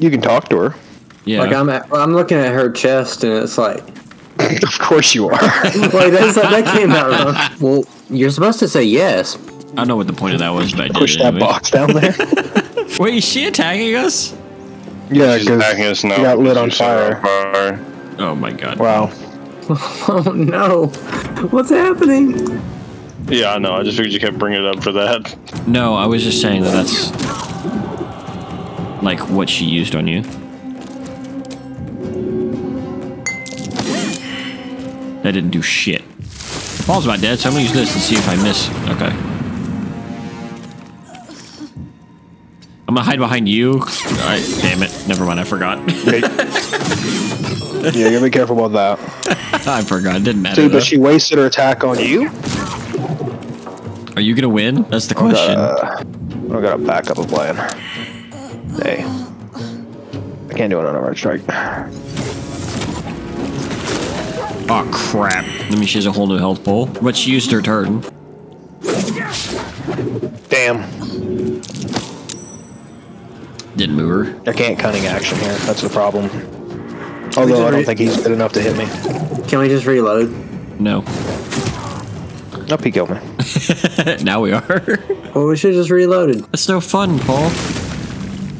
You can talk to her. Yeah. Like I'm at, I'm looking at her chest and it's like, of course you are. wait, that's, that came out wrong. Well, you're supposed to say yes. I know what the point of that was, but I did Push it that anyway. box down there. Wait, is she attacking us? yeah, She's because attacking us now. you got lit on because fire. on fire. Oh my god. Wow. Oh no, what's happening? Yeah, I know. I just figured you kept bringing it up for that. No, I was just saying that that's like what she used on you. That didn't do shit. Paul's about dead, so I'm gonna use this and see if I miss. Okay. I'm gonna hide behind you. Alright, damn it. Never mind, I forgot. yeah, you gotta be careful about that. I forgot. It didn't matter. Dude, though. but she wasted her attack on you? Are you gonna win? That's the question. I gotta back up a plan. Hey. I can't do it on a red strike. Oh crap. That means she has a whole new health pool. But she used her turn. Damn. Didn't move her. I can't cunning action here. That's the problem. Although I don't think he's good enough to hit me. Can we just reload? No. Nope, he killed me. now we are. Well, we should just reloaded. That's no fun, Paul.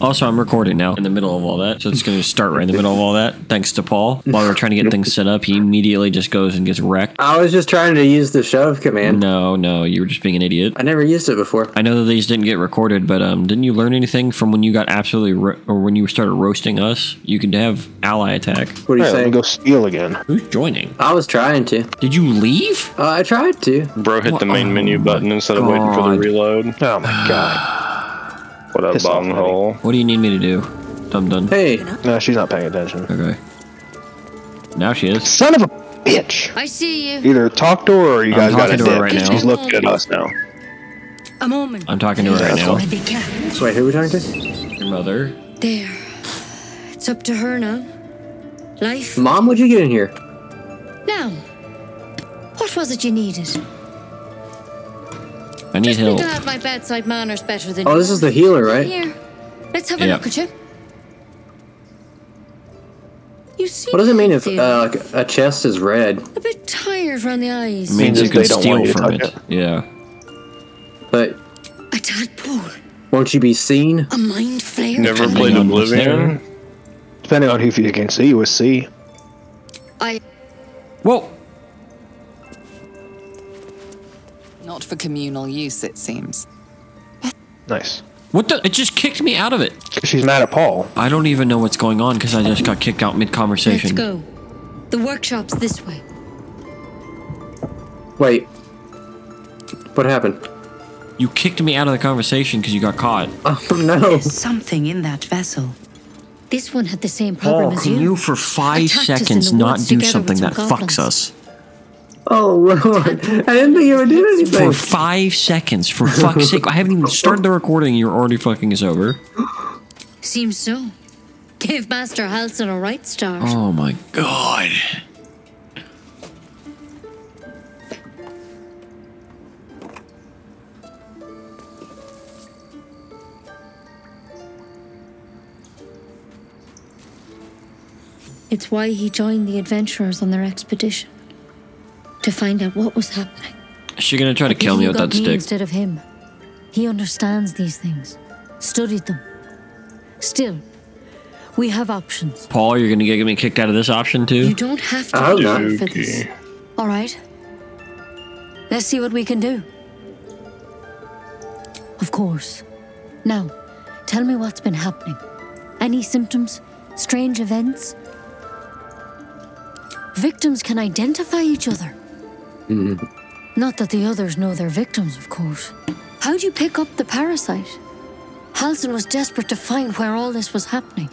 Also, I'm recording now in the middle of all that, so it's going to start right in the middle of all that. Thanks to Paul. While we're trying to get things set up, he immediately just goes and gets wrecked. I was just trying to use the shove command. No, no, you were just being an idiot. I never used it before. I know that these didn't get recorded, but um, didn't you learn anything from when you got absolutely ro- or when you started roasting us? You could have ally attack. What are you Alright, let me go steal again. Who's joining? I was trying to. Did you leave? Uh, I tried to. Bro hit the main Oh menu button instead of waiting for the reload. Oh my god. What up, Piss off, buddy. hole? What do you need me to do? Dum dum. Hey, No, she's not paying attention. Okay. Now she is. Son of a bitch! I see you. Either talk to her or you I'm guys got talking to to her dip. right now. She's looking at us now. A moment. I'm talking to her right now. I began. wait, who are we talking to? Your mother. There. It's up to her now. Life Mom, what'd you get in here? now. What was it you needed? I need Just be help. glad my bedside manner's better than Oh, this is the healer, right? Here, let's have a Yeah. look at you. You seem What does it mean if uh, like a chest is red? a bit tired around the eyes? means Means you if can steal want you to from it. it. Yeah. But A tadpole, won't you be seen? a mind flayer. Never played Oblivion? Depending on who you can see you with C. I Whoa. Not for communal use, it seems. Nice. What the? It just kicked me out of it. She's mad at Paul. I don't even know what's going on because I just got kicked out mid conversation. let's go. The workshop's this way. Wait. What happened? You kicked me out of the conversation because you got caught. Oh no. Something in that vessel. This one had the same problem Paul, as can you. you for five Attacked seconds not do something that some fucks us? Oh lord. I didn't think you would do anything. For five seconds, for fuck's sake! I haven't even started the recording. and You're already fucking us over. Seems so. Give Master Halsin a right start. Oh my god! It's why he joined the adventurers on their expedition. To find out what was happening. Is she gonna try to kill me with got that stick? instead of him. He understands these things. Studied them. Still, we have options. Paul, you're gonna get me kicked out of this option too? You don't have to I hope be not. here for this. All right. Let's see what we can do. Of course. Now, tell me what's been happening. Any symptoms? Strange events? Victims can identify each other. Not that the others know they're victims, of course. How'd you pick up the parasite? Halsin was desperate to find where all this was happening.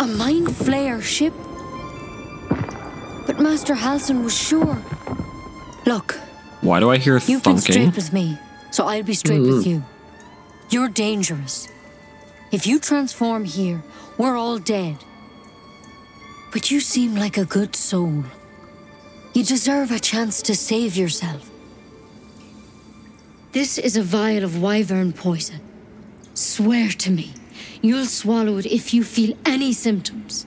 A mind flayer ship? But Master Halsin was sure. Look, Why do I hear you've been thunking? straight with me, so I'll be straight with mm-hmm. you. You're dangerous. If you transform here, we're all dead. But you seem like a good soul. You deserve a chance to save yourself. This is a vial of wyvern poison. Swear to me you'll swallow it if you feel any symptoms.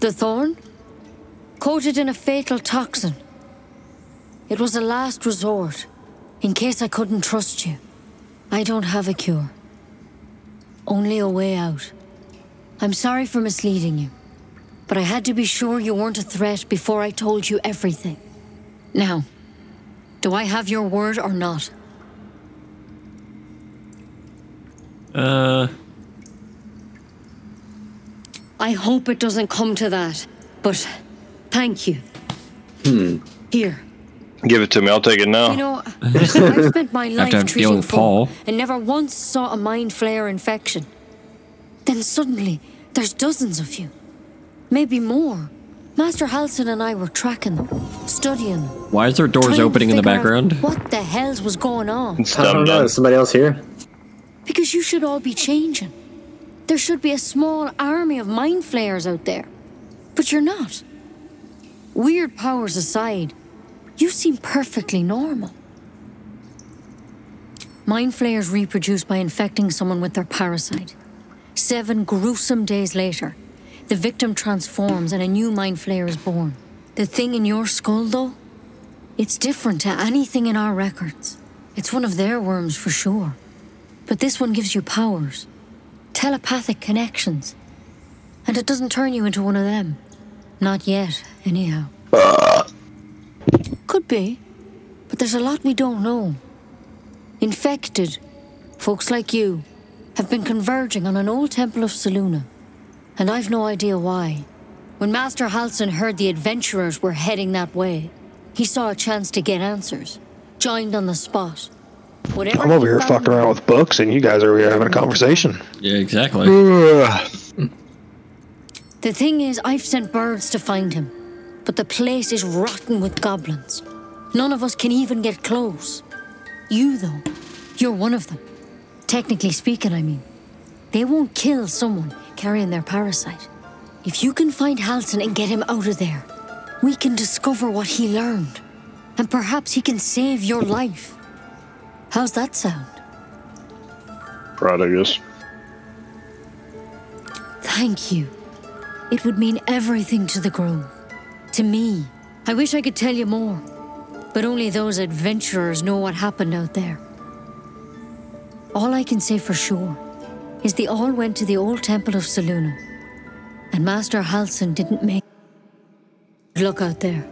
The thorn? Coated in a fatal toxin. It was a last resort, in case I couldn't trust you. I don't have a cure. Only a way out. I'm sorry for misleading you, but I had to be sure you weren't a threat before I told you everything. Now, do I have your word or not? Uh, I hope it doesn't come to that, but thank you. Hmm. Here. Give it to me. I'll take it now. You know, I've spent my life treating dealing Paul. and never once saw a mind flayer infection. Then suddenly, there's dozens of you. Maybe more. Master Halsin and I were tracking them, studying why is there doors opening in the background? What the hell's was going on? It's I don't know. Is somebody else here? Because you should all be changing. There should be a small army of mind flayers out there. But you're not. Weird powers aside, you seem perfectly normal. Mind flayers reproduce by infecting someone with their parasite. Seven gruesome days later, the victim transforms and a new mind flayer is born. The thing in your skull, though, it's different to anything in our records. It's one of their worms for sure. But this one gives you powers, telepathic connections. And it doesn't turn you into one of them. Not yet, anyhow. Could be, but there's a lot we don't know. Infected, folks like you, have been converging on an old temple of Selûne, and I've no idea why. When Master Halsin heard the adventurers were heading that way, he saw a chance to get answers, joined on the spot. Whatever I'm over he here fucking around with books, and you guys are over here having a conversation. Yeah, exactly. The thing is, I've sent birds to find him, but the place is rotten with goblins. None of us can even get close. You, though, you're one of them. Technically speaking, I mean. They won't kill someone carrying their parasite. If you can find Halsin and get him out of there, we can discover what he learned. And perhaps he can save your life. How's that sound? Right, I guess. Thank you. It would mean everything to the Grove. To me. I wish I could tell you more. But only those adventurers know what happened out there. All I can say for sure is they all went to the old temple of Selûne. And Master Halsin didn't make look out there.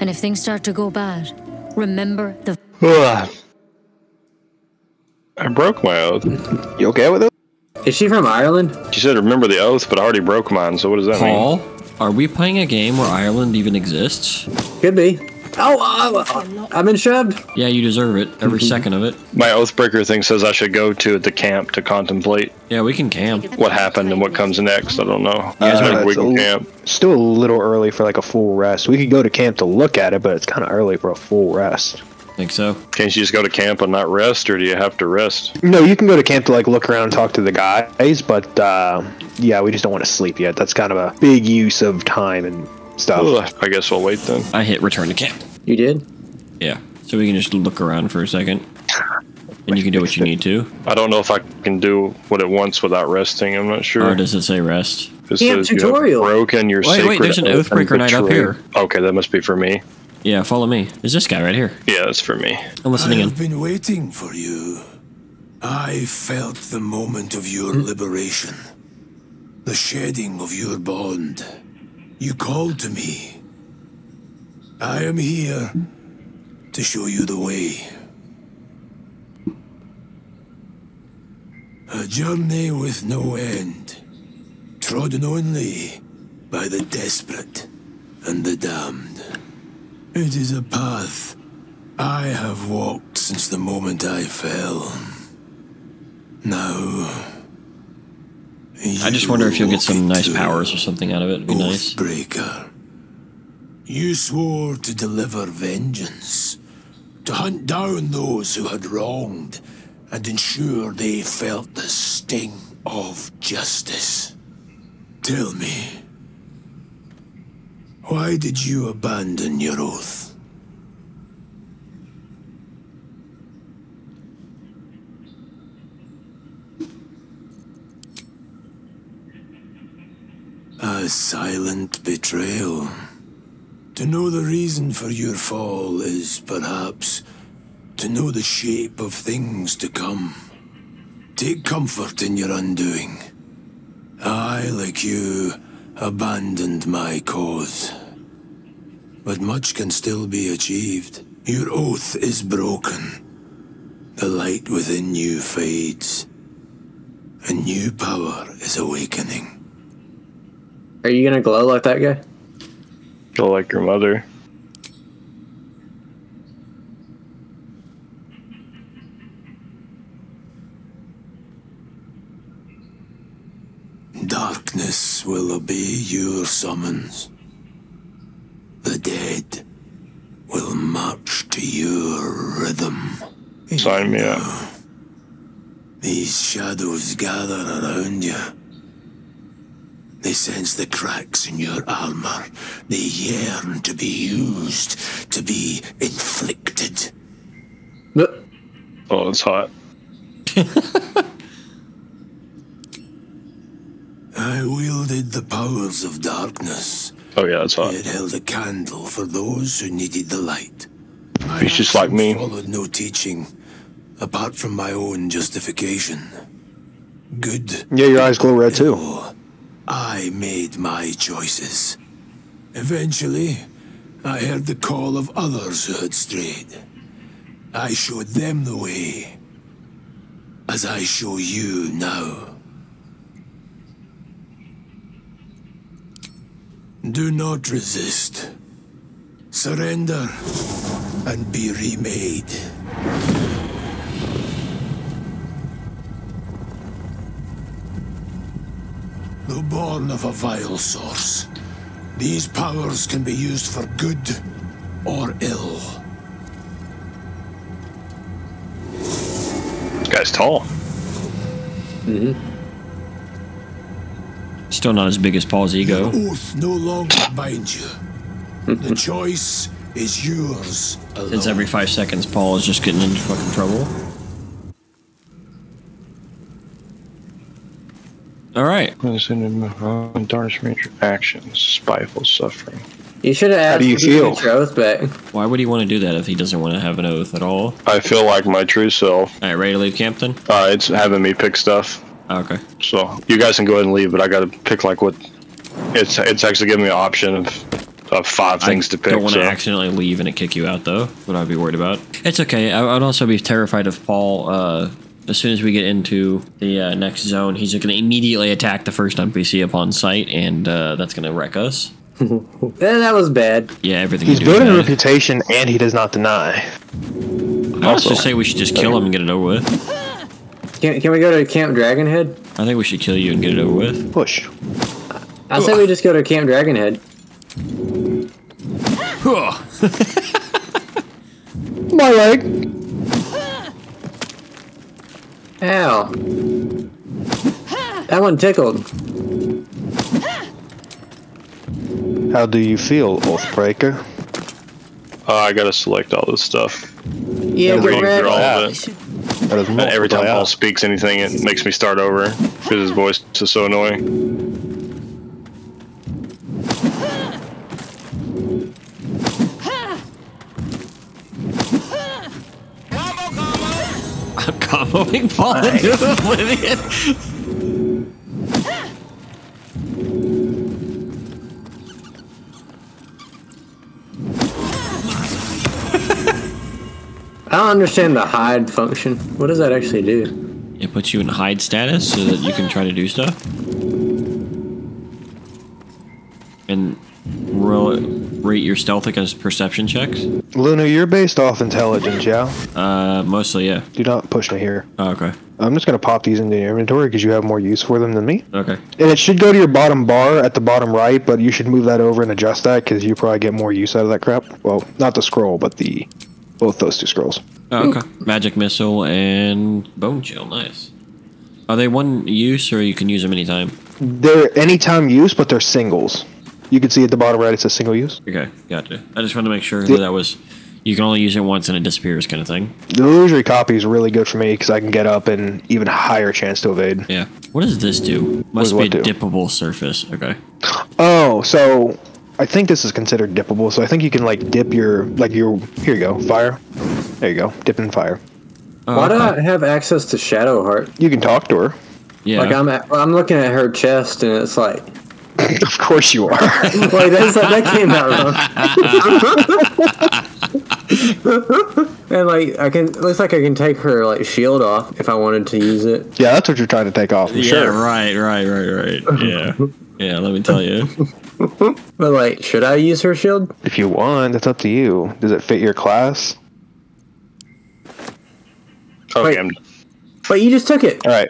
And if things start to go bad, remember the Ugh. I broke my oath. You okay with it? Is she from Ireland? She said remember the oath, but I already broke mine, so what does that mean? Paul, are we playing a game where Ireland even exists? Could be. Oh, uh, I've been shoved. Yeah, you deserve it. Every Mm-hmm. second of it. My oathbreaker thing says I should go to the camp to contemplate Yeah, we can camp. what happened and what comes next. I don't know. Yeah, I think we can a- camp. Still a little early for like a full rest. We could go to camp to look at it, but it's kind of early for a full rest. Think so? Can't you just go to camp and not rest, or do you have to rest? No, you can go to camp to like look around and talk to the guys, but uh, yeah, we just don't want to sleep yet. That's kind of a big use of time and stuff. Ugh, I guess we'll wait then. I hit return to camp. You did? Yeah. So we can just look around for a second. And you can do what you need to. I don't know if I can do what it wants without resting. I'm not sure. Or does it say rest? It Yeah, says you have tutorial. broken your Wait, wait, there's an Oathbreaker knight up here. Okay, that must be for me. Yeah, follow me. There's this guy right here. Yeah, that's for me. I'm listening in. I've been waiting for you. I felt the moment of your hmm? liberation, the shedding of your bond. You called to me. I am here to show you the way. A journey with no end, trodden only by the desperate and the damned. It is a path I have walked since the moment I fell. Now. I just wonder if you'll get some nice powers or something out of it. It'd be nice. Oathbreaker. You swore to deliver vengeance, to hunt down those who had wronged, and ensure they felt the sting of justice. Tell me, why did you abandon your oath? A silent betrayal. To know the reason for your fall is perhaps to know the shape of things to come. Take comfort in your undoing. I, like you, abandoned my cause. But much can still be achieved. Your oath is broken. The light within you fades. A new power is awakening. Are you gonna glow like that guy? Glow like your mother. Darkness will obey your summons. The dead will march to your rhythm. Sign me up. These shadows gather around you. They sense the cracks in your armor. They yearn to be used, to be inflicted. Look, Oh, it's hot. I wielded the powers of darkness. Oh yeah, it's hot. It held a candle for those who needed the light. My He's just like actions me. Followed no teaching, apart from my own justification. Good. Yeah, your eyes glow red too. I made my choices. Eventually, I heard the call of others who had strayed. I showed them the way, as I show you now. Do not resist. Surrender and be remade. Though born of a vile source, these powers can be used for good or ill. This guy's tall. Mm hmm Still not as big as Paul's ego. Oath no longer binds you. The choice is yours alone. Since every five seconds, Paul is just getting into fucking trouble. All right. Darkness range actions, spiteful suffering. you should have asked How do you if you could feel? get your oath back. Why would he want to do that if he doesn't want to have an oath at all? I feel like my true self. All right, ready to leave camp then? Uh, it's having me pick stuff. Okay. So you guys can go ahead and leave, but I got to pick like what. It's it's actually giving me an option of, of five things I to pick. don't want to so. accidentally leave and it kick you out, though. What I'd be worried about. It's okay. I, I'd also be terrified of Paul. Uh, as soon as we get into the uh, next zone, he's going to immediately attack the first NPC upon sight, and uh, that's going to wreck us. Eh, that was bad. Yeah, everything. He's you do is building a reputation, and he does not deny. I also say we should just kill him and get it over with. Can, can we go to Camp Dragonhead? I think we should kill you and get it over with. Push. I say we just go to Camp Dragonhead. My leg. Ow. That one tickled. How do you feel, Oathbreaker? Uh, I got to select all this stuff. Yeah, That get was Reading all wrecked. of it. That is And every time multiple Paul speaks anything, it makes me start over because his voice is so annoying. I'm comboing Paul into oblivion. I don't understand the hide function. What does that actually do? It puts you in hide status so that you can try to do stuff. Your stealth against perception checks. Luna, you're based off intelligence, yeah? Uh, mostly, yeah. Do not push me here. Oh, okay. I'm just gonna pop these into your inventory because you have more use for them than me. Okay. And it should go to your bottom bar at the bottom right, but you should move that over and adjust that because you probably get more use out of that crap. Well, not the scroll, but the both those two scrolls. Oh, okay. Magic missile and bone chill. Nice. Are they one use or you can use them anytime? They're anytime use, but they're singles. You can see at the bottom right it says single use. Okay, gotcha. I just wanted to make sure that that was you can only use it once and it disappears kind of thing. The illusory copy is really good for me because I can get up and even higher chance to evade. Yeah. What does this do? Must be a what do? dippable surface. Okay. Oh, so I think this is considered dippable. So I think you can like dip your like your here you go fire. There you go, dip in fire. Oh, Why do. I have access to Shadowheart? You can talk to her. Yeah. Like I'm at, I'm looking at her chest and it's like, of course you are. Boy, that's, that came out wrong. and like I can, looks like I can take her like shield off if I wanted to use it. yeah, that's what you're trying to take off. yeah, sure. right, right, right, right. Yeah. Yeah, let me tell you. But like, should I use her shield? If you want, it's up to you. Does it fit your class? Okay, Wait. I'm, Wait, you just took it. All right.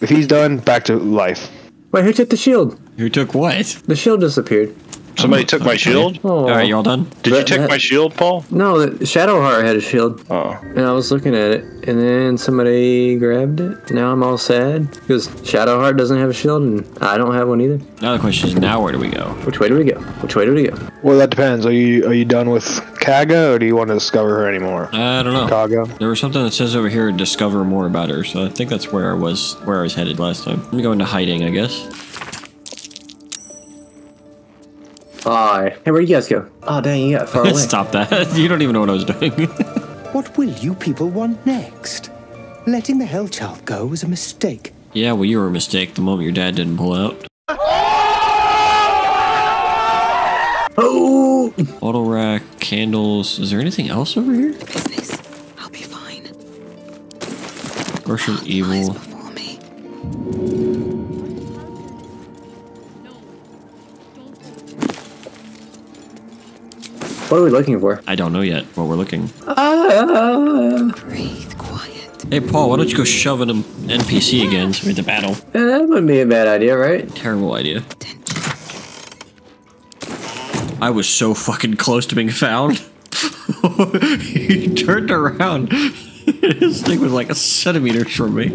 If he's done, back to life. Wait, who took the shield? Who took what? The shield disappeared. somebody took my shield. Oh, All right, you all done? Did you That- take my shield, Paul? No, the Shadowheart had a shield, Oh, and I was looking at it, and then somebody grabbed it. Now I'm all sad because Shadowheart doesn't have a shield, and I don't have one either. Now the question is, now where do we go? Which way do we go? Which way do we go? Well, that depends. Are you are you done with Kagha, or do you want to discover her anymore? I don't know. Kagha. There was something that says over here, discover more about her. So I think that's where I was, where I was headed last time. Let me go into hiding, I guess. Bye. Hey, where'd you guys go? Oh, dang, you got far away. Stop that! you don't even know what I was doing. What will you people want next? Letting the Hell Child go was a mistake. yeah, well, you were a mistake the moment your dad didn't pull out. Oh, Auto rack, candles. Is there anything else over here? Business. I'll be fine. Worship Lies evil. What are we looking for? I don't know yet what we're looking. Ah, Breathe quiet. Hey, Paul, why don't you go shoving an NPC again so we have the battle? yeah, that wouldn't be a bad idea, right? Terrible idea. I was so fucking close to being found. he turned around. His thing was like a centimeter from me.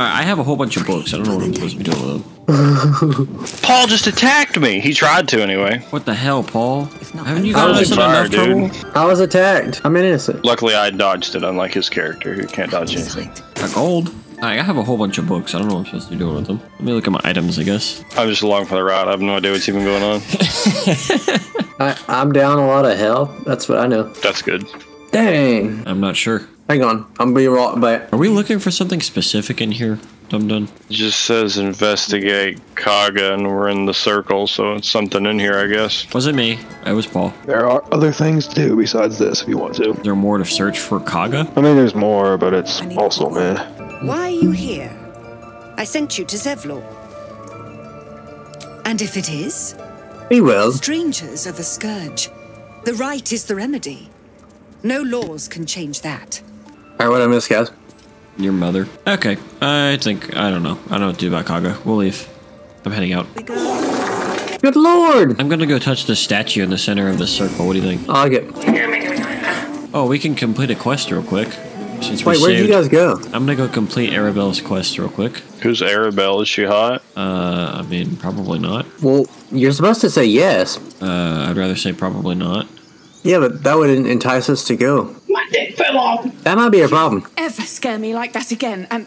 Hey, I I have a whole bunch of books. I don't know what I'm supposed to be doing with them. Paul just attacked me. He tried to anyway. What the hell, Paul? Haven't you I gotten was us in enough dude. trouble? I was attacked. I'm innocent. Luckily, I dodged it, unlike his character, who can't dodge anything. Sight. A gold? I I have a whole bunch of books. I don't know what I'm supposed to be doing with them. Let me look at my items, I guess. I'm just along for the ride. I have no idea what's even going on. I, I'm down a lot of health. That's what I know. That's good. Dang. I'm not sure. Hang on. I'm gonna be right back. Are we looking for something specific in here, Dum Dum? It just says investigate Kagha, and we're in the circle, so it's something in here, I guess. Was it me. It was Paul. There are other things to do besides this if you want to. Is there more to search for Kagha? I mean, there's more, but it's also meh. Why are you here? I sent you to Zevlor. And if it is, He will. strangers are the scourge. The right is the remedy. No laws can change that. All right, what I miss, guys? Your mother. Okay. I think I don't know. I don't know what to do about Kagha. We'll leave. I'm heading out. Good lord. I'm gonna go touch the statue in the center of the circle. What do you think? I like it. Oh, we can complete a quest real quick. Since we Wait, where'd you guys go? I'm gonna go complete Arabella's quest real quick. Who's Arabelle? Is she hot? Uh, I mean, probably not. Well, you're supposed to say yes. Uh, I'd rather say probably not. Yeah, but that would entice us to go. My dick fell off. That might be a problem. Ever scare me like that again, and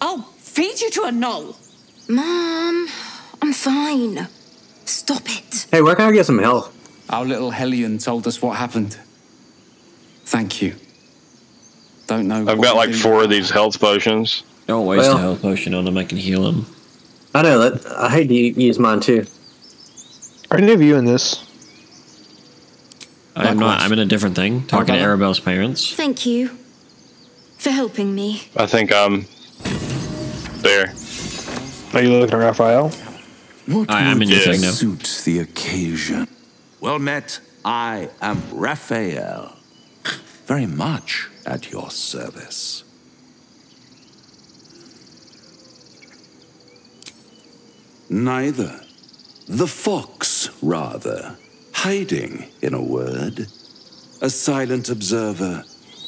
I'll feed you to a gnoll. Mom, I'm fine. Stop it. Hey, where can I get some help? Our little Hellion told us what happened. Thank you. Don't know. I've what got like four of these health potions. Don't waste Well- a health potion on him. I can heal him. I know that. I hate to use mine too. Are any of you in this? I'm not. I'm in a different thing. Talking to Arabella? Arabella's parents. Thank you for helping me. I think I'm there. Are you looking at Raphael? What I- I'm in your thing now. suit the occasion? Well met. I am Raphael. Very much at your service. Neither. The fox, rather. Hiding, in a word. A silent observer.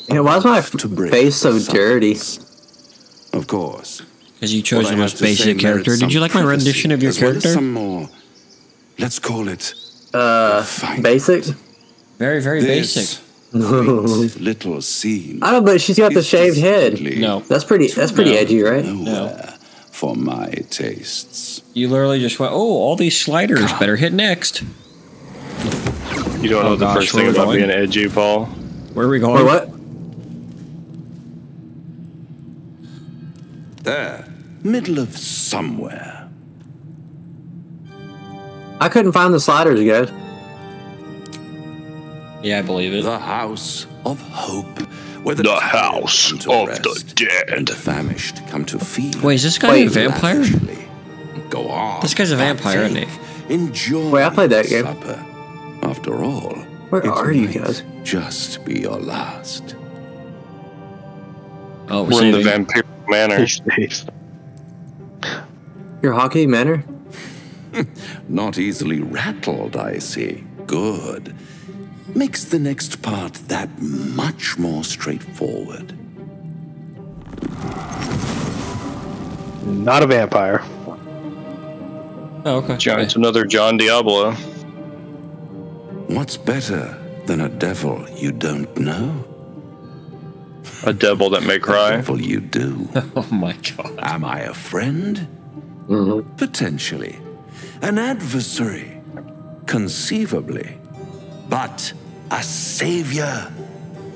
You know, why is my f- to bring face so silence. dirty? Of course. Because you chose the most to say basic character. Did you like my rendition of your as well as character? some more. Let's call it Uh, basic? Very, very this basic. little scene. I don't know, but she's got the shaved head. No. That's pretty. That's pretty No. edgy, right? nowhere for my tastes. You literally just went, oh, all these sliders better hit next. You don't know Oh, the first thing about going? being edgy, Paul. Where are we going? Wait, what? There, middle of somewhere. I couldn't find the sliders, you guys. Yeah, I believe it. The House of Hope, where The House of rest the Dead. and the famished come to feed. Wait, is this guy Wait, a vampire? lavishly. Go on. This guy's a vampire, isn't he? Enjoy Wait, I played that game. supper. After all, Where it are you might guys? Just be your last. Oh, we're, We're in the vampire manor. Your hockey manor? Not easily rattled, I see. Good. Makes the next part that much more straightforward. Not a vampire. Oh, okay. John, it's another John Diablo. What's better than a devil you don't know? A devil that may cry? A cry. devil you do. Oh my god. Am I a friend? Mm-hmm. Potentially. An adversary? Conceivably. But a savior?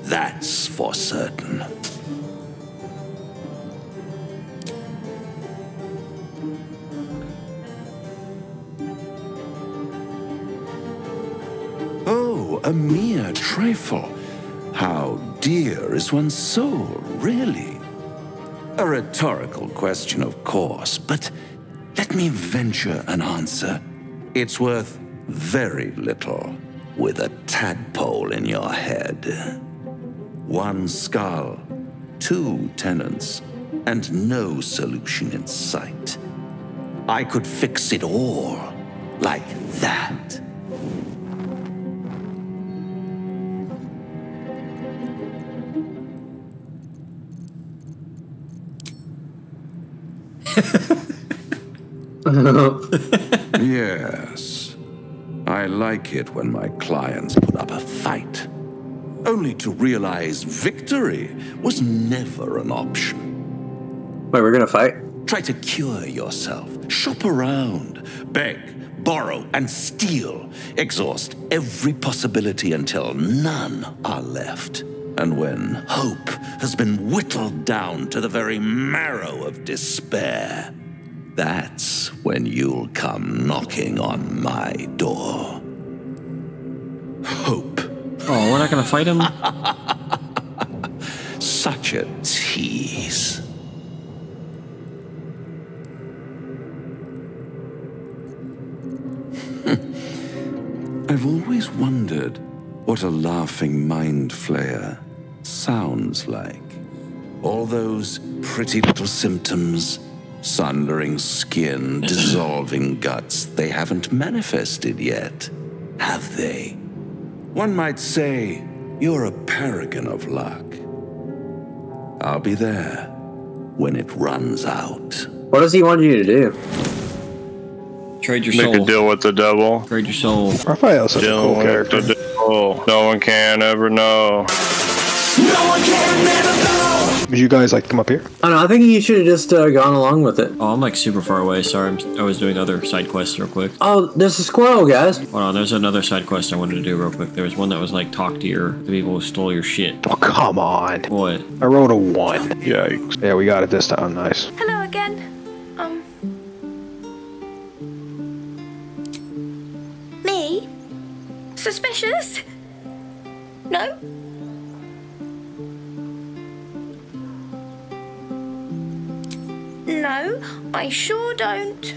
That's for certain. A mere trifle. How dear is one's soul, really? A rhetorical question, of course, but let me venture an answer. It's worth very little with a tadpole in your head. One skull, two tenants, and no solution in sight. I could fix it all like that. yes. I like it when my clients put up a fight, only to realize victory was never an option. Wait, we're gonna fight? Try to cure yourself, shop around, beg, borrow, and steal. Exhaust every possibility until none are left. And when hope has been whittled down to the very marrow of despair, that's when you'll come knocking on my door. Hope. Oh, we're not gonna fight him? Such a tease. I've always wondered what a laughing mind flayer sounds like. All those pretty little symptoms sundering skin, dissolving guts they haven't manifested yet, have they? One might say you're a paragon of luck. I'll be there when it runs out. What does he want you to do? Trade your Make soul. a deal with the devil. Trade your soul. Raphael's a Deal cool character. the devil. No one can ever know. Would you guys like to come up here? I don't know. I think you should have just uh, gone along with it. Oh, I'm like super far away. Sorry, I'm, I was doing other side quests real quick. Oh, there's a squirrel, guys. Hold on, there's another side quest I wanted to do real quick. There was one that was like talk to your the people who stole your shit. Oh, come on. What? I rolled a one. Yikes. Yeah, we got it this time. Nice. Hello again. Um. Me? Suspicious? No? No, I sure don't.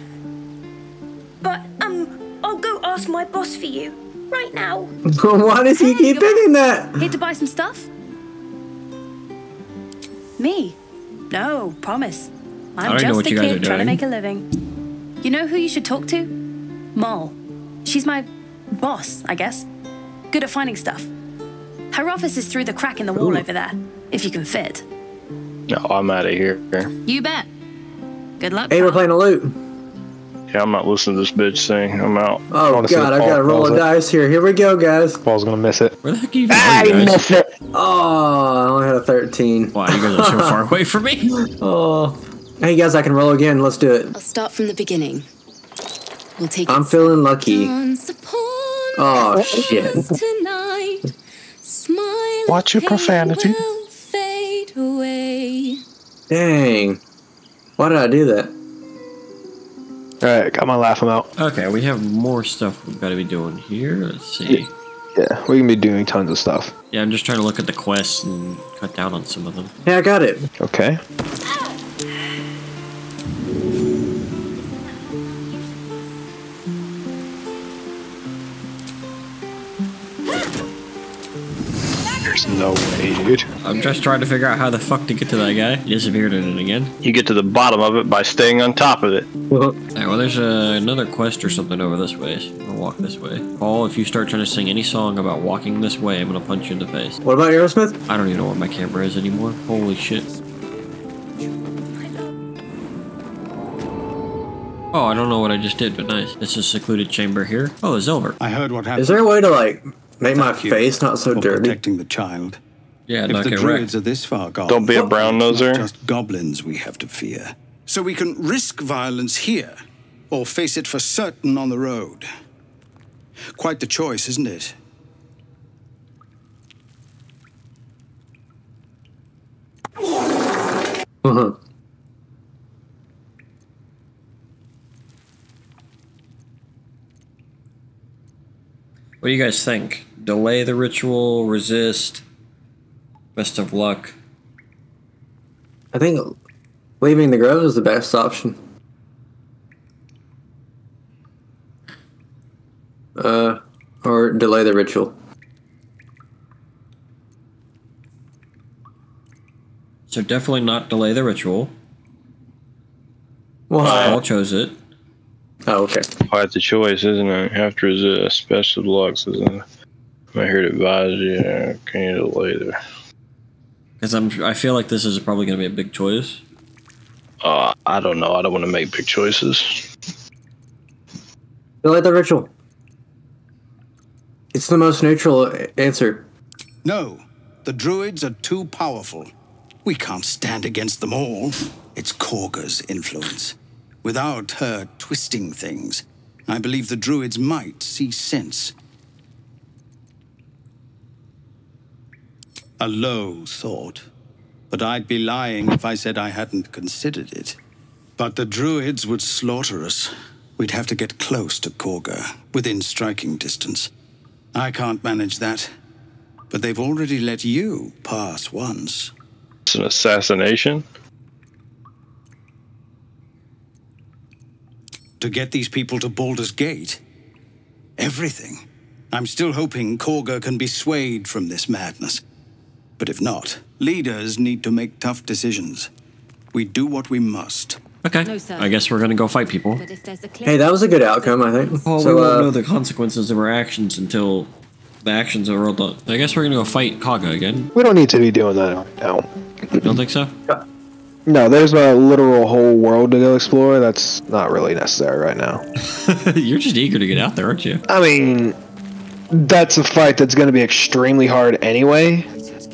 But, um, I'll go ask my boss for you. Right now. Why does he keep picking that? Here to buy some stuff? Me? No, promise. I I'm just a kid are trying to make a living. You know who you should talk to? Mol. She's my boss, I guess. Good at finding stuff. Her office is through the crack in the wall Ooh. over there, if you can fit. No, I'm out of here. You bet. Good luck. Hey, we're playing a loot. Yeah, I'm not listening to this bitch sing. I'm out. Oh god, I gotta roll a dice here. Here we go, guys. Paul's gonna miss it. Where the heck are you Ah, going, you guys? missed it. Oh, I only had a 13. Wow, you guys are so far away from me. Oh, Hey guys, I can roll again. Let's do it. I'll start from the beginning. We'll take I'm feeling lucky. Oh shit. tonight. Smile Watch your profanity. will fade away. Dang. Why did I do that? All right, come on, laugh him out. Okay, we have more stuff we've got to be doing here. Let's see. Yeah, we can be doing tons of stuff. Yeah, I'm just trying to look at the quests and cut down on some of them. Yeah, I got it. Okay. There's no way, dude. I'm just trying to figure out how the fuck to get to that guy. He disappeared in it again. You get to the bottom of it by staying on top of it. Alright, well, there's uh, another quest or something over this way. So I'm gonna walk this way. Paul, if you start trying to sing any song about walking this way, I'm gonna punch you in the face. What about Aerosmith? I don't even know what my camera is anymore. Holy shit. Oh, I don't know what I just did, but nice. It's a secluded chamber here. Oh, it's over. I heard what happened. Is there a way to like make my Thank you face not so for dirty? protecting the child. Yeah, if not the get druids wrecked. are this far gone, Don't be a brown noser. Just goblins we have to fear. So we can risk violence here, or face it for certain on the road. Quite the choice, isn't it? Uh-huh. What do you guys think? Delay the ritual, resist, best of luck. I think leaving the grove is the best option. Uh, or delay the ritual. So definitely not delay the ritual. Why? Paul chose it. Oh, okay. Quite the choice, isn't it? You have to resist. Best of luck, isn't it? I'm here to advise you. uh, Can you delay there? Because I'm, I feel like this is probably going to be a big choice. Uh, I don't know. I don't want to make big choices. Delay the ritual. It's the most neutral answer. No, the druids are too powerful. We can't stand against them all. It's Kagha's influence. Without her twisting things, I believe the druids might see sense. A low thought, but I'd be lying if I said I hadn't considered it. But the druids would slaughter us. We'd have to get close to Kagha, within striking distance. I can't manage that. But they've already let you pass once. It's an assassination. To get these people to Baldur's Gate. Everything. I'm still hoping Kagha can be swayed from this madness. But if not, leaders need to make tough decisions. We do what we must. Okay. No. I guess we're going to go fight people. But if there's a clear Hey, that was a good outcome, I think. Well, so, we won't know uh, the consequences of our actions until the actions are rolled up. I guess we're going to go fight Kagha again. We don't need to be doing that right now. You don't think so? No, there's a literal whole world to go explore. That's not really necessary right now. You're just eager to get out there, aren't you? I mean, that's a fight that's going to be extremely hard anyway,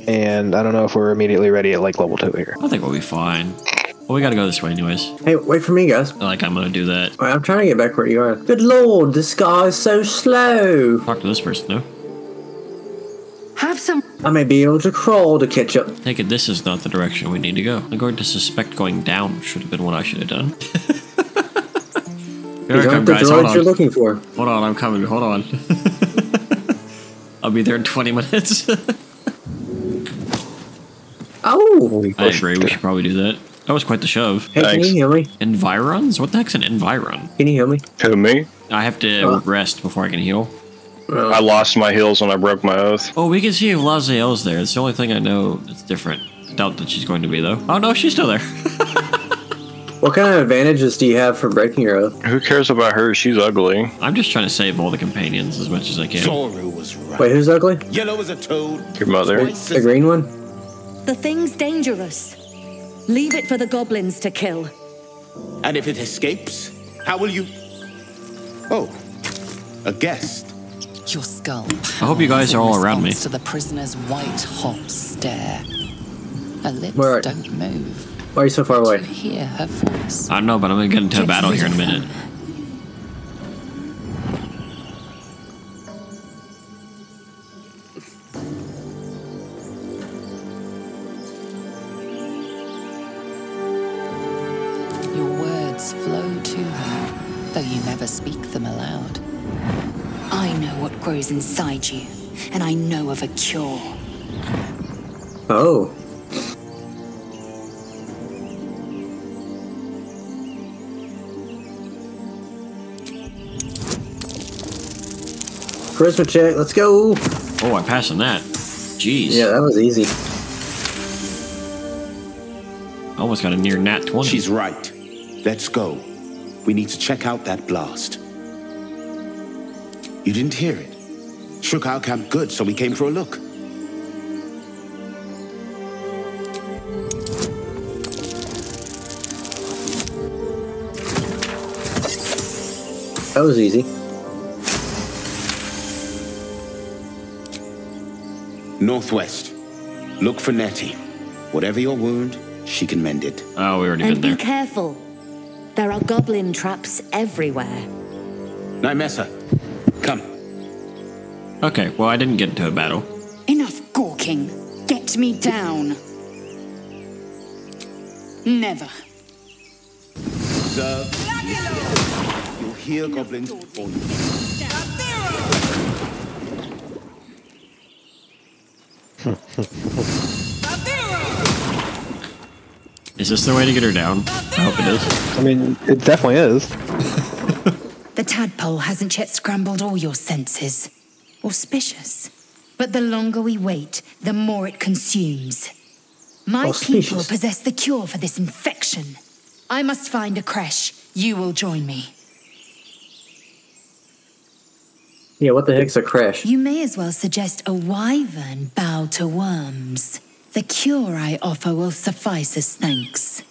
and I don't know if we're immediately ready at like level two here. I think we'll be fine. Well, we got to go this way anyways. hey, wait for me, guys. Like, I'm going to do that. Wait, I'm trying to get back where you are. Good lord, this guy's so slow. Talk to this person, though. Have some. I may be able to crawl to catch up. Take it this is not the direction we need to go. I'm going to suspect going down should have been what I should have done. Here These I come, the guys. Hold droids you're looking for. Hold on, I'm coming. Hold on. I'll be there in 20 minutes. Oh! I agree. We should probably do that. That was quite the shove. Hey, can you hear me? Environs? What the heck's an environ? Can you hear me? Who, me? I have to Uh. rest before I can heal. I lost my heels when I broke my oath. Oh, we can see if Lae'zel's there. It's the only thing I know that's different. Doubt that she's going to be, though. Oh, no, she's still there. What kind of advantages do you have for breaking your oath? Who cares about her? She's ugly. I'm just trying to save all the companions as much as I can. Soru was right. Wait, who's ugly? Yellow is a toad. Your mother. The green one? The thing's dangerous. Leave it for the goblins to kill. And if it escapes, how will you? Oh, a guest. Your skull. I hope you guys are all around me. To the prisoner's white hot stare. Her lips Where are- don't move. Why are you so far away? Hear her voice. I don't know, but I'm gonna get into a battle here in a minute. Words flow to her, though you never speak them aloud. I know what grows inside you, and I know of a cure. Oh. Charisma check. Let's go. Oh, I'm passing that. Jeez. Yeah, that was easy. Almost got a near nat 20. She's right. Let's go. We need to check out that blast. You didn't hear it. Shook our camp good, so we came for a look. That was easy. Northwest. Look for Nettie. Whatever your wound, she can mend it. Oh, we already And be careful. There are goblin traps everywhere. Nymessa, come. Okay, well, I didn't get into a battle. Enough gawking. Get me down. Never. Sir, you'll hear goblins before you. Is this the way to get her down? I hope it is. I mean, it definitely is. The tadpole hasn't yet scrambled all your senses. Auspicious. But the longer we wait, the more it consumes. My people possess the cure for this infection. I must find a creche. You will join me. Yeah, what the heck's a crash? You may as well suggest a wyvern bow to worms. The cure I offer will suffice as thanks.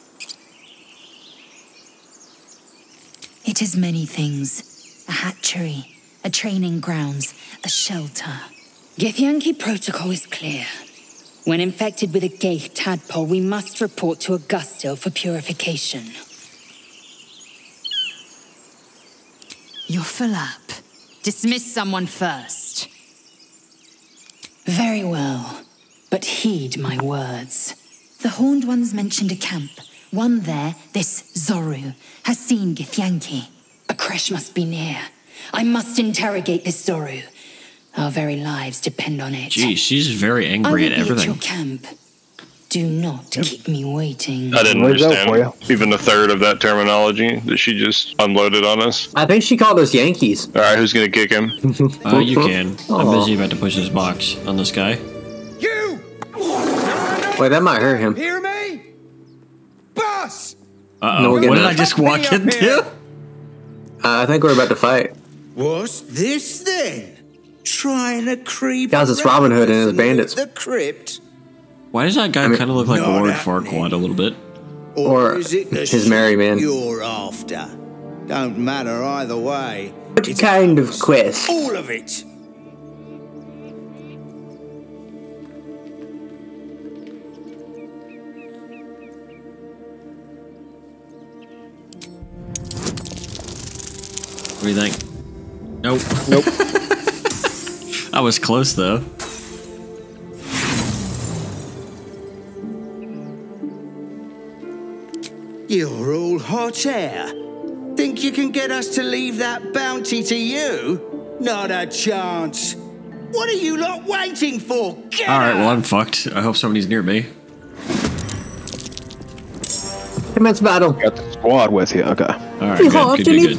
It is many things a hatchery, a training grounds, a shelter. Githyanki protocol is clear. When infected with a ghaik tadpole, we must report to Augustil for purification. You're full up. Dismiss someone first. Very well, but heed my words. The Horned Ones mentioned a camp. One there, this Zorru, has seen Githyanki. A crash must be near. I must interrogate this Zorru. Our very lives depend on it. Geez, she's very I angry will at be at your everything. camp. Do not keep me waiting. I didn't Where's that understand even the third of that terminology that she just unloaded on us. I think she called us Yankees. All right, who's gonna kick him? Uh, you can. I'm busy about to push this box on this guy. Wait, that might hurt him. Hear me? Boss! Uh No, oh. we're What did I just walk up into? Uh, I think we're about to fight. What's this then? Trying to creep Guys, it's Robin Hood and his bandits. The crypt? Why does that guy I mean- kind of look like Lord happening. Farquaad a little bit? Or is it the his merry man. You're after. Don't matter either way. What kind of quest? All of it. What do you think? Nope. Nope. I was close though. You're all hot air. Think you can get us to leave that bounty to you? Not a chance. What are you lot waiting for? Get All right, up! well I'm fucked. I hope somebody's near me. Commence battle. Got the squad with you. Okay. All right, He good, hopped good, and good, he good.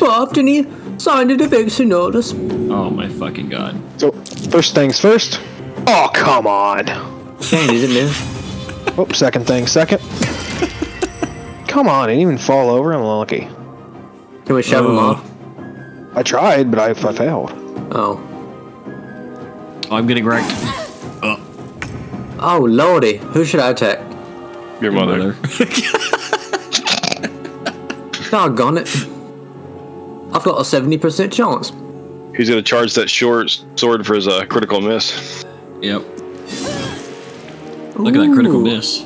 Popped and he signed an eviction notice. Oh my fucking god. So first things first. Oh come on. Dang, he didn't miss. Oh, second thing second. come on, I didn't even fall over. I'm lucky. Can we shove him Uh, off? I tried, but I, I failed. Oh. Oh, I'm getting wrecked. Oh, Oh, lordy. Who should I attack? Your mother. Doggone it. I've got a 70% chance. He's gonna charge that short sword for his uh, critical miss. Yep. Look at that critical miss.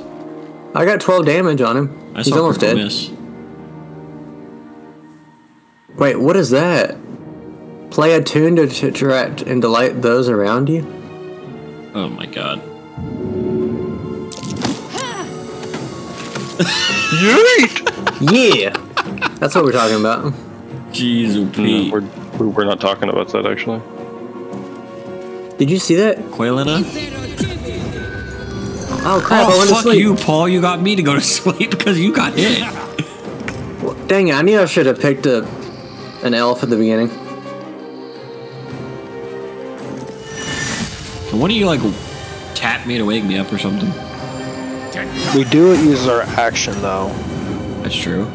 I got 12 damage on him. I He's saw almost dead. miss. Wait, what is that? Play a tune to to attract and delight those around you? Oh my god. yeah! That's what we're talking about. Jeez, oh, No, we're, we're not talking about that actually. Did you see that? Quailina? Oh crap, I oh, went to fuck sleep. you, Paul. You got me to go to sleep because you got hit. Dang it, I knew I should have picked a, an elf at the beginning. Why don't you, like, tap me to wake me up or something? We do it uses our action though. That's true.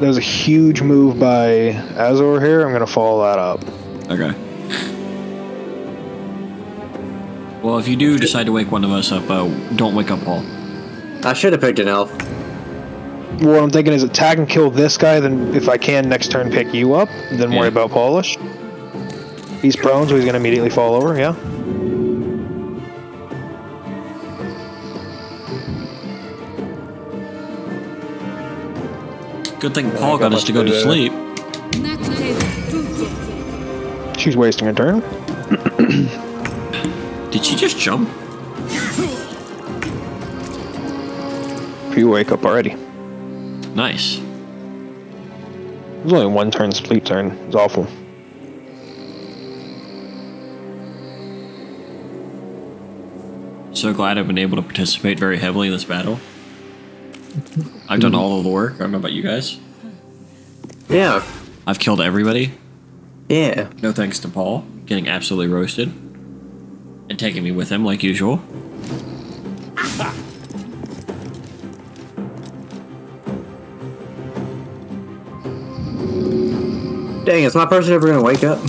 There's a huge move by Azor here. I'm gonna follow that up. Okay. Well, if you do decide to wake one of us up, uh, don't wake up Paul. I should have picked an elf. What I'm thinking is attack and kill this guy, then if I can next turn pick you up, then worry about Polish. He's prone, so he's gonna immediately fall over, yeah? Good thing Paul got us to go to sleep. She's wasting a turn. Did she just jump? You wake up already. Nice. There's only one turn sleep turn. It's awful. So glad I've been able to participate very heavily in this battle. I've done hmm. all of the work. I don't know about you guys. Yeah. I've killed everybody. Yeah. No thanks to Paul, getting absolutely roasted. And taking me with him like usual. Dang, is my person ever gonna wake up?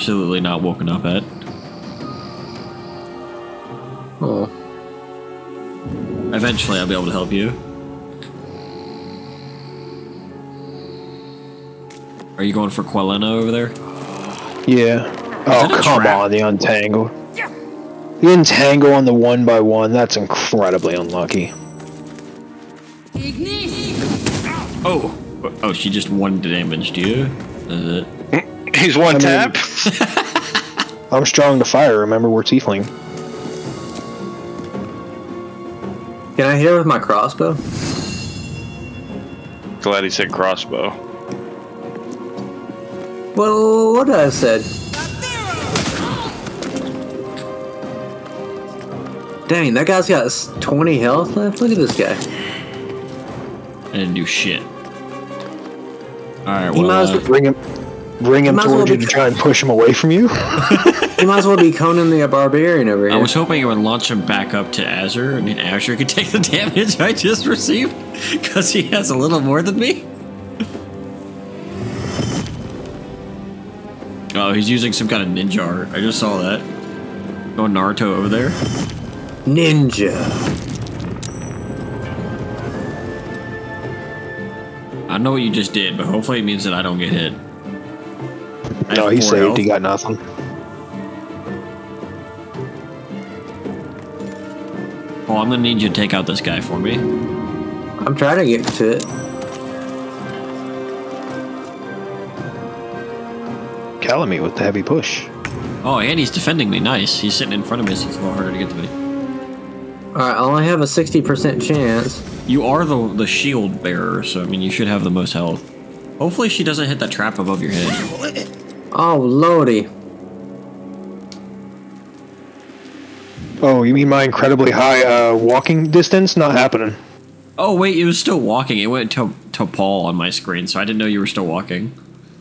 Absolutely not woken up at. Oh. Eventually I'll be able to help you. Are you going for Quelena over there? Yeah. Oh, come trap? on, the untangle. The untangle on the one by one, that's incredibly unlucky. Oh! Oh, she just one damaged you? Is it? He's one I mean- tap. I'm strong to fire, remember, we're tiefling. Can I hit her with my crossbow? Glad he said crossbow. Well, what did I said? Dang, that guy's got 20 health left. Look at this guy. I didn't do shit. Alright, He well, might as uh, well- Bring him, bring him Might as well towards you to try and push him away from you. You might as well be Conan the Barbarian over here. I was hoping it would launch him back up to Azure, and then Azure could take the damage I just received, because he has a little more than me. Oh, he's using some kind of ninja art. I just saw that. Going Naruto over there. Ninja. I know what you just did, but hopefully it means that I don't get hit. I no, have he's four saved. health. He got nothing. Oh, I'm gonna need you to take out this guy for me. I'm trying to get to it. Calamite with the heavy push. Oh, and he's defending me. Nice. He's sitting in front of me, so it's a little harder to get to me. Alright, I only have a 60% chance. You are the the shield bearer, so I mean you should have the most health. Hopefully she doesn't hit that trap above your head. Oh, lordy. Oh, you mean my incredibly high uh, walking distance? Not happening. Oh wait, it was still walking. It went to to Paul on my screen, so I didn't know you were still walking.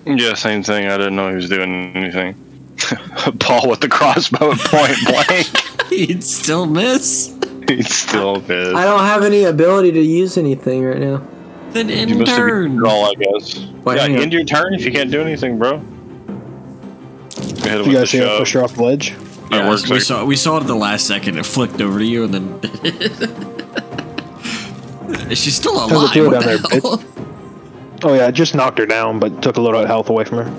Yeah, same thing. I didn't know he was doing anything. Paul with the crossbow at point blank. He'd still miss. He'd still miss. I don't have any ability to use anything right now. Then You must have been all, I guess. Wait, yeah, hang on. end your turn if you can't do anything, bro. Go ahead You with the guys see I shove. pushed her off the ledge? Yeah, works we like- saw we saw it at the last second. It flicked over to you, and then she's still How's it alive. feel What down the there, hell? Oh yeah, it just knocked her down, but took a little health away from her.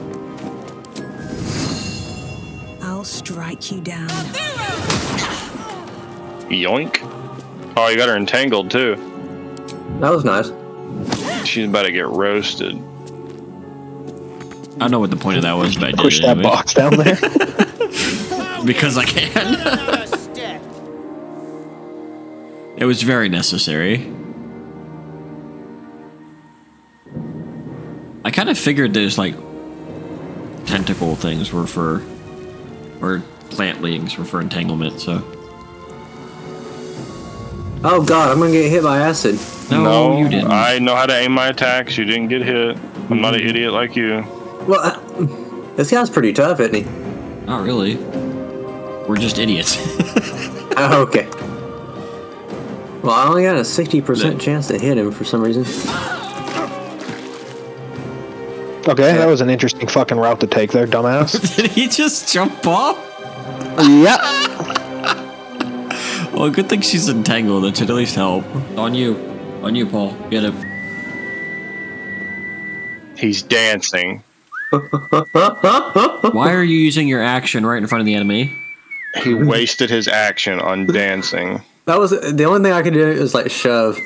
I'll strike you down. Yoink. Oh, you got her entangled too. That was nice. She's about to get roasted. I know what the point of that was, but I did Push it that anyway. box down there. because I can. it was very necessary. I kind of figured those like tentacle things were for, or plant leagues were for entanglement. So Oh god, I'm gonna get hit by acid. No, you didn't. I know how to aim my attacks. You didn't get hit. I'm not an idiot like you. Well, uh, this guy's pretty tough, isn't he? not really. We're just idiots. Oh, okay. Well, I only got a 60% chance to hit him for some reason. Okay, that was an interesting fucking route to take there, dumbass. Did he just jump off? yeah. Well, good thing she's entangled. That should at least help. On you, on you, Paul. Get him. He's dancing. Why are you using your action right in front of the enemy? He wasted his action on dancing. That was the only thing I could do is like shove.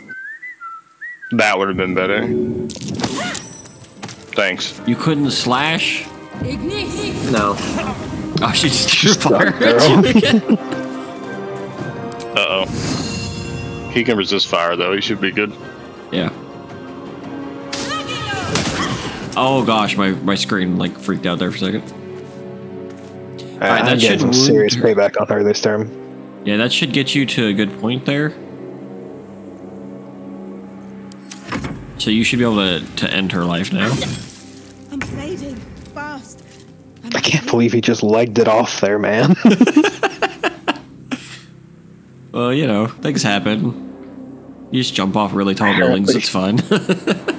That would have been better. Thanks. You couldn't slash? No. Oh, she just threw fire at you again. Uh oh. He can resist fire though. He should be good. Yeah. Oh gosh, my, my screen like freaked out there for a second. Alright, I'm that getting should some serious her. payback on her this term. Yeah, that should get you to a good point there. So you should be able to, to end her life now. I'm fading fast. I can't believe he just legged it off there, man. Well, you know, things happen. You just jump off really tall buildings, it's fun.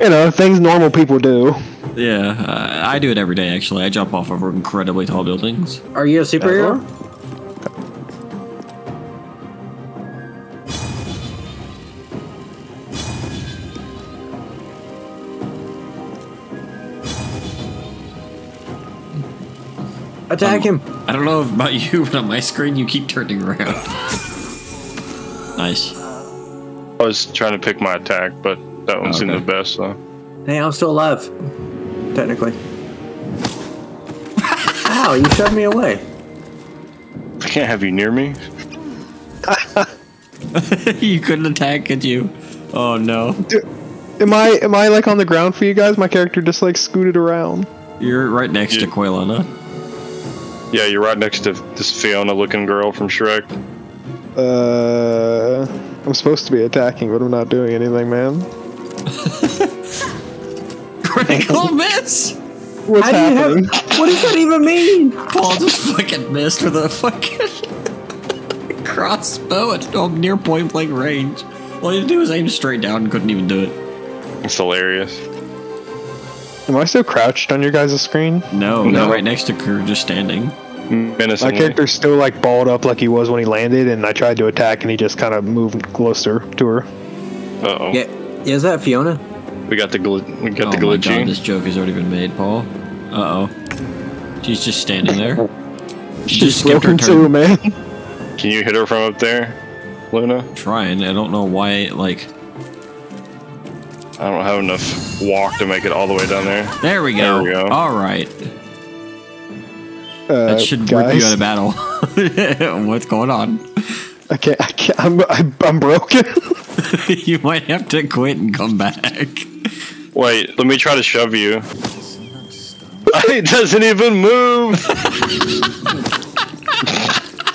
you know, things normal people do. yeah, uh, I do it every day actually. I jump off of incredibly tall buildings. Are you a superhero? Attack him. I don't know about you, but on my screen you keep turning around. nice. I was trying to pick my attack, but that one seemed the best. So Hey, I'm still alive. Technically. Ow, you shoved me away. I can't have you near me. you couldn't attack, could you? Oh no. Am I am I like on the ground for you guys? My character just like scooted around. You're right next to Quailana. Yeah, you're right next to this Fiona-looking girl from Shrek. Uh, I'm supposed to be attacking, but I'm not doing anything, man. Critical miss. What's How do you happening? have- what does that even mean? Paul just fucking missed with a fucking crossbow at near point blank range. All he had to do was aim straight down and couldn't even do it. It's hilarious. Am I still crouched on your guys' screen? No, no, right next to Kerr, just standing. My Menacingly. character's still like balled up like he was when he landed, and I tried to attack, and he just kind of moved closer to her. Uh oh. Yeah, is that Fiona? We got the gl- we got oh the my god, this joke has already been made, Paul. Uh oh. She's just standing there. She She's just skipped her turn. too, man. Can you hit her from up there, Luna? Trying. I don't know why. Like, I don't have enough walk to make it all the way down there. there we go. There we go. All right. Uh, That should rip guys, you out of battle. What's going on? I can't. I can't. I'm. I'm, I'm broken. you might have to quit and come back. Wait, let me try to shove you. It doesn't even move.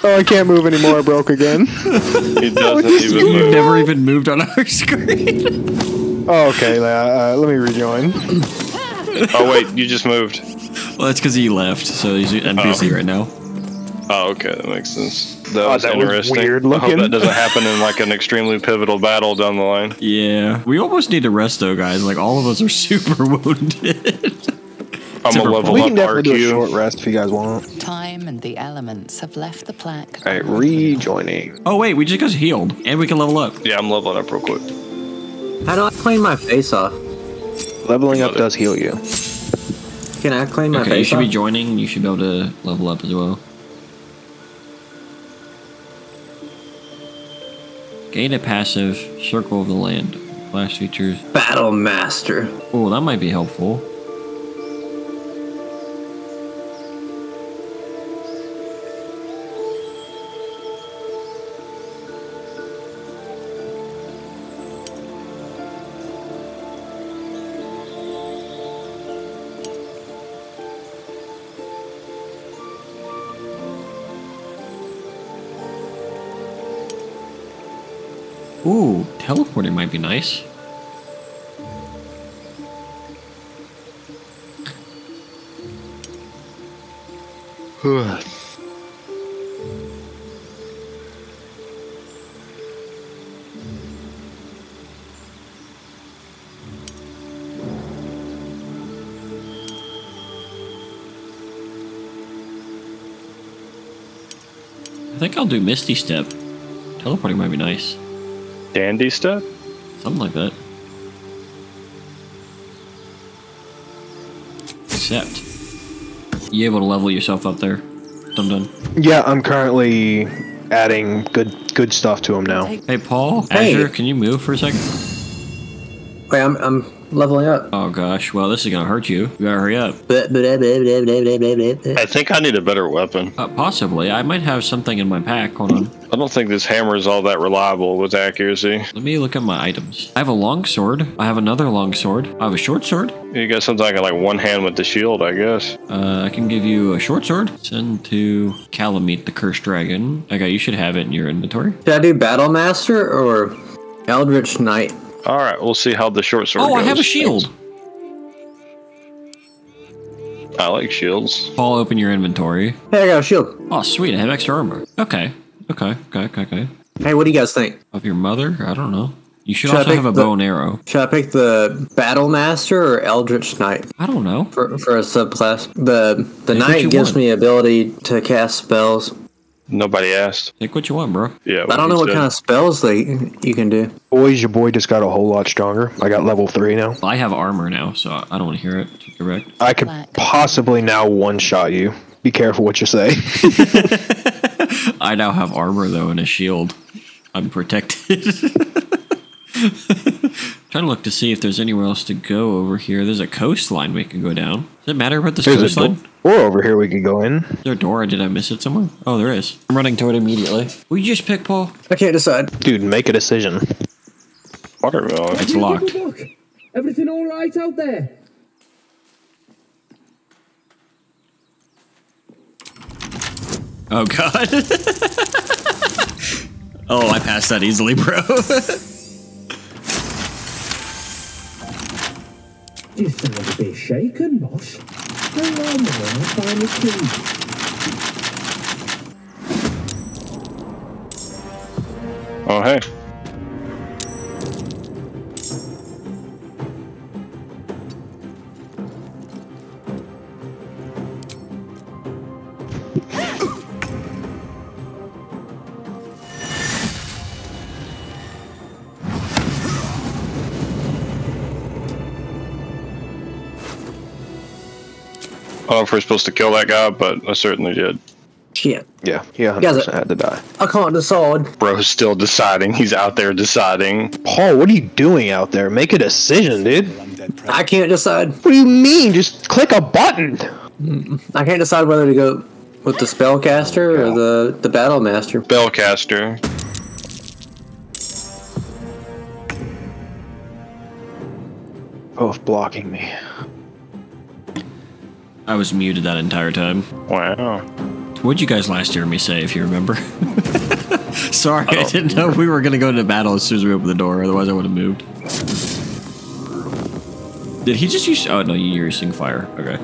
oh, I can't move anymore. I broke again. It doesn't even You've move. never even moved on our screen. Oh, okay. Uh, uh, let me rejoin. Oh wait, you just moved. Well, that's because he left, so he's NPC Oh. right now. Oh, okay, that makes sense. That Oh, was that was interesting. weird I hope that doesn't happen in like an extremely pivotal battle down the line. Yeah, we almost need to rest though, guys. Like all of us are super wounded. I'm Except a for level We up can definitely do a short rest if you guys want. Time and the elements have left the plaque. All right, rejoining. oh wait, we just got healed, and we can level up. Yeah, I'm leveling up real quick. How do I clean my face off? Leveling up does heal you. Can I clean my Okay, you face should be joining. You should be able to level up as well. Gain a passive Circle of the Land. Class features. Battle Master. Oh, that might be helpful. Be nice. I think I'll do Misty Step. Teleporting might be nice. Dandy step? Something like that. Except, you able to level yourself up there. Dum dum. Yeah, I'm currently adding good good stuff to him now. Hey, Paul. Hey. Azure, can you move for a second? Wait, I'm, I'm leveling up. Oh gosh, well this is gonna hurt you. You gotta hurry up. I think I need a better weapon. Uh, possibly. I might have something in my pack. Hold on. I don't think this hammer is all that reliable with accuracy. Let me look at my items. I have a long sword. I have another long sword. I have a short sword. You got something I can like one hand with the shield, I guess. Uh, I can give you a short sword. Send to Calamite, the cursed dragon. Okay, you should have it in your inventory. Should I do Battle Master or Eldritch Knight? All right, we'll see how the short sword Oh, goes. I have a shield. I like shields. Paul, open your inventory. Hey, I got a shield. Oh, sweet. I have extra armor. Okay. Okay. Okay. Okay. Okay. Hey, what do you guys think? Of your mother? I don't know. You should, Should I also pick have a the- bow and arrow. Should I pick the Battle Master or Eldritch Knight I don't know. for, for a subclass? The the Pick Knight gives want. me ability to cast spells. Nobody asked. Take what you want, bro. Yeah. I don't know what kind of spells they you can do. Boys, your boy just got a whole lot stronger. I got level three now. I have armor now, so I don't want to hear it. Correct. I could possibly now one shot you. Be careful what you say. I now have armor though and a shield. I'm protected. Trying to look to see if there's anywhere else to go over here. There's a coastline we can go down. Does it matter about this There's a coastline? door over here we could go in. Is there a door? Did I miss it somewhere? Oh, there is. I'm running to it immediately. Will you just pick Paul? I can't decide. Dude, make a decision. Watermelon. It's locked. Everything all right out there? Oh god. oh, I passed that easily, bro. You sound a bit shaken, boss. Hang on I'll find the key. Oh, hey. Know if we're supposed to kill that guy, but I certainly did. Shit. Yeah, yeah, Guys, 100% had to die. I can't decide. Bro's still deciding. He's out there deciding. Paul, what are you doing out there? Make a decision, dude. I can't decide. What do you mean? Just click a button. I can't decide whether to go with the spellcaster or the the battle master. Spellcaster. Both blocking me. I was muted that entire time. Wow. What'd you guys last hear me say, if you remember? Sorry, I, didn't know we were gonna go into battle as soon as we opened the door. Otherwise, I would have moved. Did he just use? Oh no, you're using fire. Okay.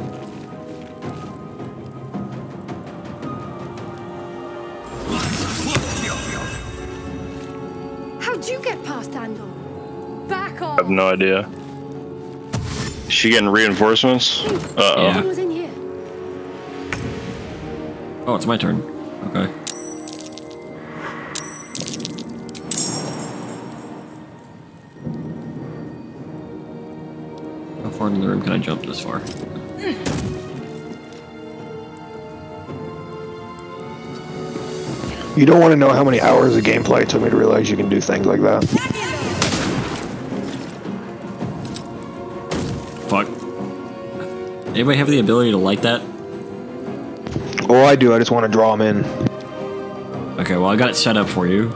How'd you get past Andor? Back off! I have no idea. Is she getting reinforcements? Uh oh. Yeah. Oh, it's my turn. Okay. How far in the room can I jump this far? You don't want to know how many hours of gameplay it took me to realize you can do things like that. Fuck. Anybody have the ability to light that? Oh, I do. I just want to draw them in. Okay, well I got it set up for you.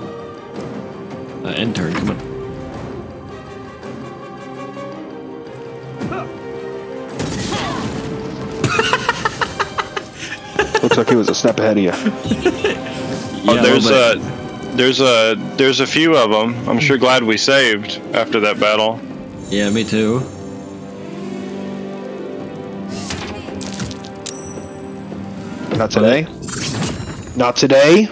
Uh, intern, come on. Looks like he was a step ahead of you. Oh, there's but- a, there's a, there's a few of them. I'm sure glad we saved after that battle. Yeah, me too. Not today. Not today.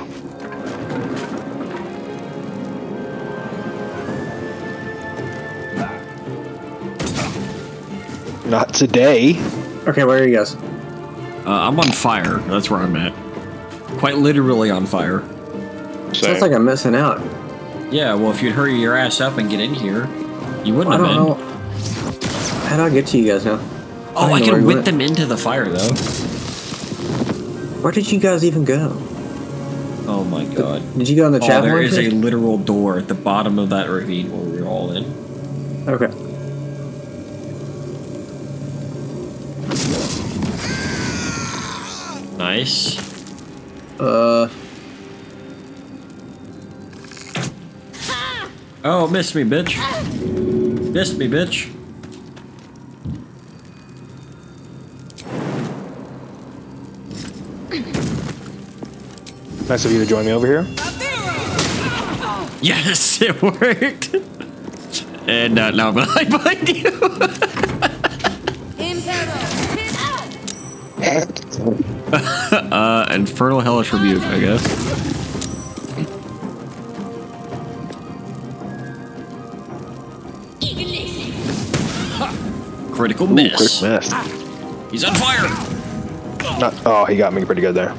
Not today. Okay, where are you guys? Uh, I'm on fire. That's where I'm at. Quite literally on fire. Sounds like I'm missing out. Yeah, well, if you'd hurry your ass up and get in here, you wouldn't I have don't been. know. How do I get to you guys now? Oh, I don't can whip them into the fire, though. Where did you guys even go? Oh my god. Did you go in the oh, chat there is a literal door at the bottom of that ravine where we were all in. Okay. Nice. Uh. Oh, missed me, bitch. Missed me, bitch. Nice of you to join me over here. Yes, it worked. And uh, now I'm behind behind you. uh, Infernal Hellish Rebuke, I guess. Critical Ooh, miss. quick miss. He's on fire. Not, oh, he got me pretty good there.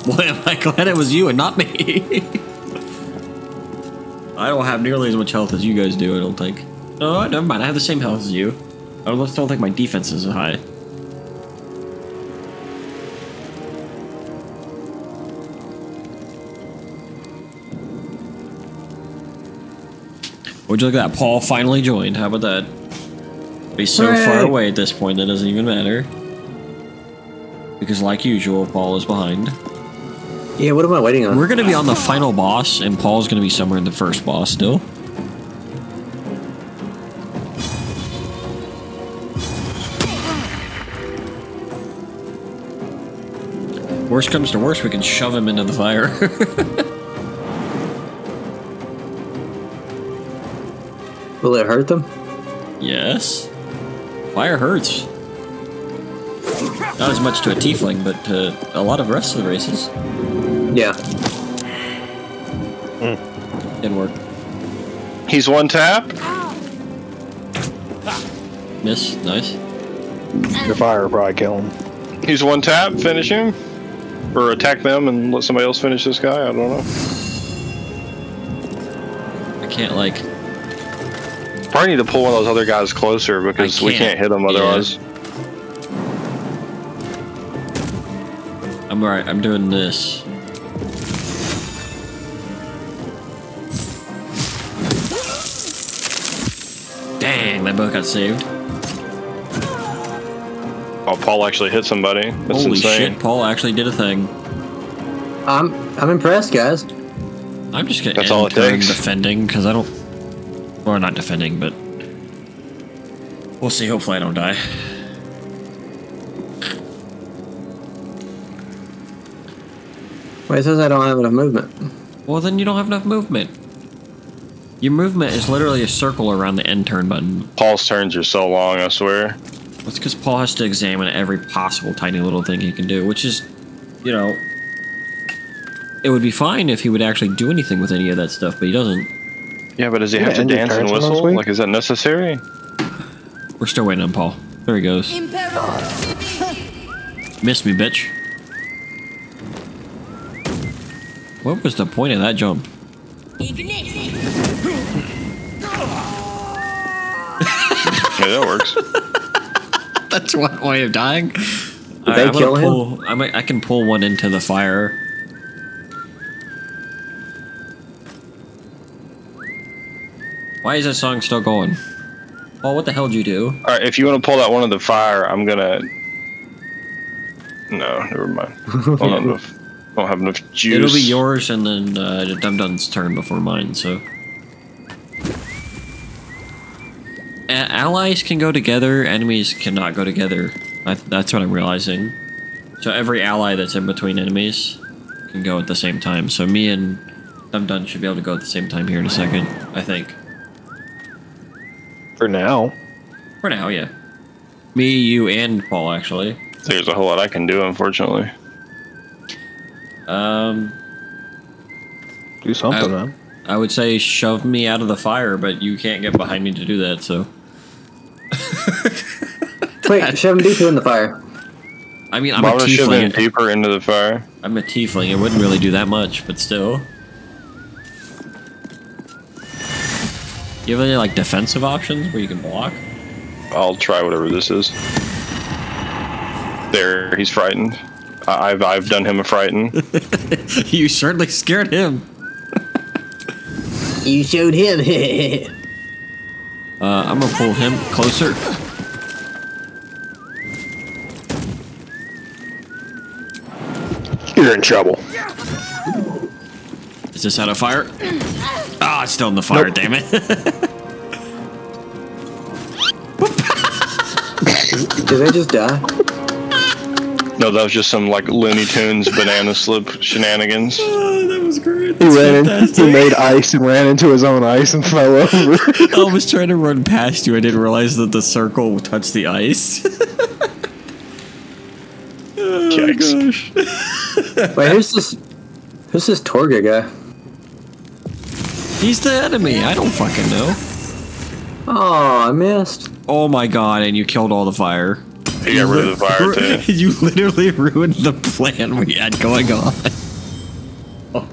Boy, am I glad it was you and not me. I don't have nearly as much health as you guys do, I don't think. No, never mind. I have the same health as you. I just don't think my defense is high. Would you look at that? Paul finally joined. How about that? He's so far away at this point that doesn't even matter. Because like usual, Paul is behind. Yeah, what am I waiting on? We're gonna be on the final boss, and Paul's gonna be somewhere in the first boss still. Worst comes to worst, we can shove him into the fire. Will it hurt them? yes. Fire hurts. Not as much to a tiefling, but to a lot of the rest of the races. Yeah. Hmm. Didn't work. He's one tap. Miss. Nice. The fire will probably kill him. He's one tap. Finish him, or attack them and let somebody else finish this guy. I don't know. I can't like. Probably need to pull one of those other guys closer because we can't. can't hit them Yeah. otherwise. I'm alright. I'm doing this. Dang, that boat got saved. Oh, Paul actually hit somebody. That's Holy insane. shit, Paul actually did a thing. I'm I'm impressed, guys. I'm just gonna That's end all it takes. defending because I don't. Or not defending, but we'll see. Hopefully, I don't die. Wait, it says I don't have enough movement. Well, then you don't have enough movement. Your movement is literally a circle around the end turn button. Paul's turns are so long. I swear. That's because Paul has to examine every possible tiny little thing he can do, which is, you know, it would be fine if he would actually do anything with any of that stuff, but he doesn't. Yeah, but does he Yeah, have to dance and turns on those whistle? Like, is that necessary? We're still waiting on Paul. There he goes. Missed me, bitch. What was the point of that jump? Yeah, that works. That's one way of dying. Did Alright, they I'm gonna kill him? pull- I might, I can pull one into the fire. Why is that song still going? Paul, what the hell did you do? All right, if you want to pull that one in the fire, I'm gonna. No, never mind. I don't, have enough, I don't have enough juice. It'll be yours and then uh, Dum Dum's turn before mine, so. A- allies can go together, enemies cannot go together. I, that's what I'm realizing. So every ally that's in between enemies can go at the same time. So me and Dum Dum should be able to go at the same time here in a second, I think. For now. For now, yeah. Me, you, and Paul, actually. There's a whole lot I can do, unfortunately. Um, Do something, I, man. I would say shove me out of the fire, but you can't get behind me to do that, so. Wait, shove him deeper in the fire. I mean, I'm Why a would I shove him tiefling. deeper into the fire? I'm a tiefling. It wouldn't really do that much, but still. Do You have any like defensive options where you can block? I'll try whatever this is. There, he's frightened. I- I've I've done him a frighten. you certainly scared him. You showed him. Uh, I'm gonna pull him closer. You're in trouble. Is this out of fire? Ah, it's still in the fire. Nope. Damn it! Did I just die? No, that was just some like Looney Tunes banana slip shenanigans. Oh, that was great. He ran in, he made ice and ran into his own ice and fell over. I was trying to run past you. I didn't realize that the circle touched the ice. oh my gosh. Wait, who's this? Who's this Torga guy? He's the enemy. I don't fucking know. Oh, I missed. Oh my god, and you killed all the fire. He got rid of the fire too. you literally ruined the plan we had going on. Oh,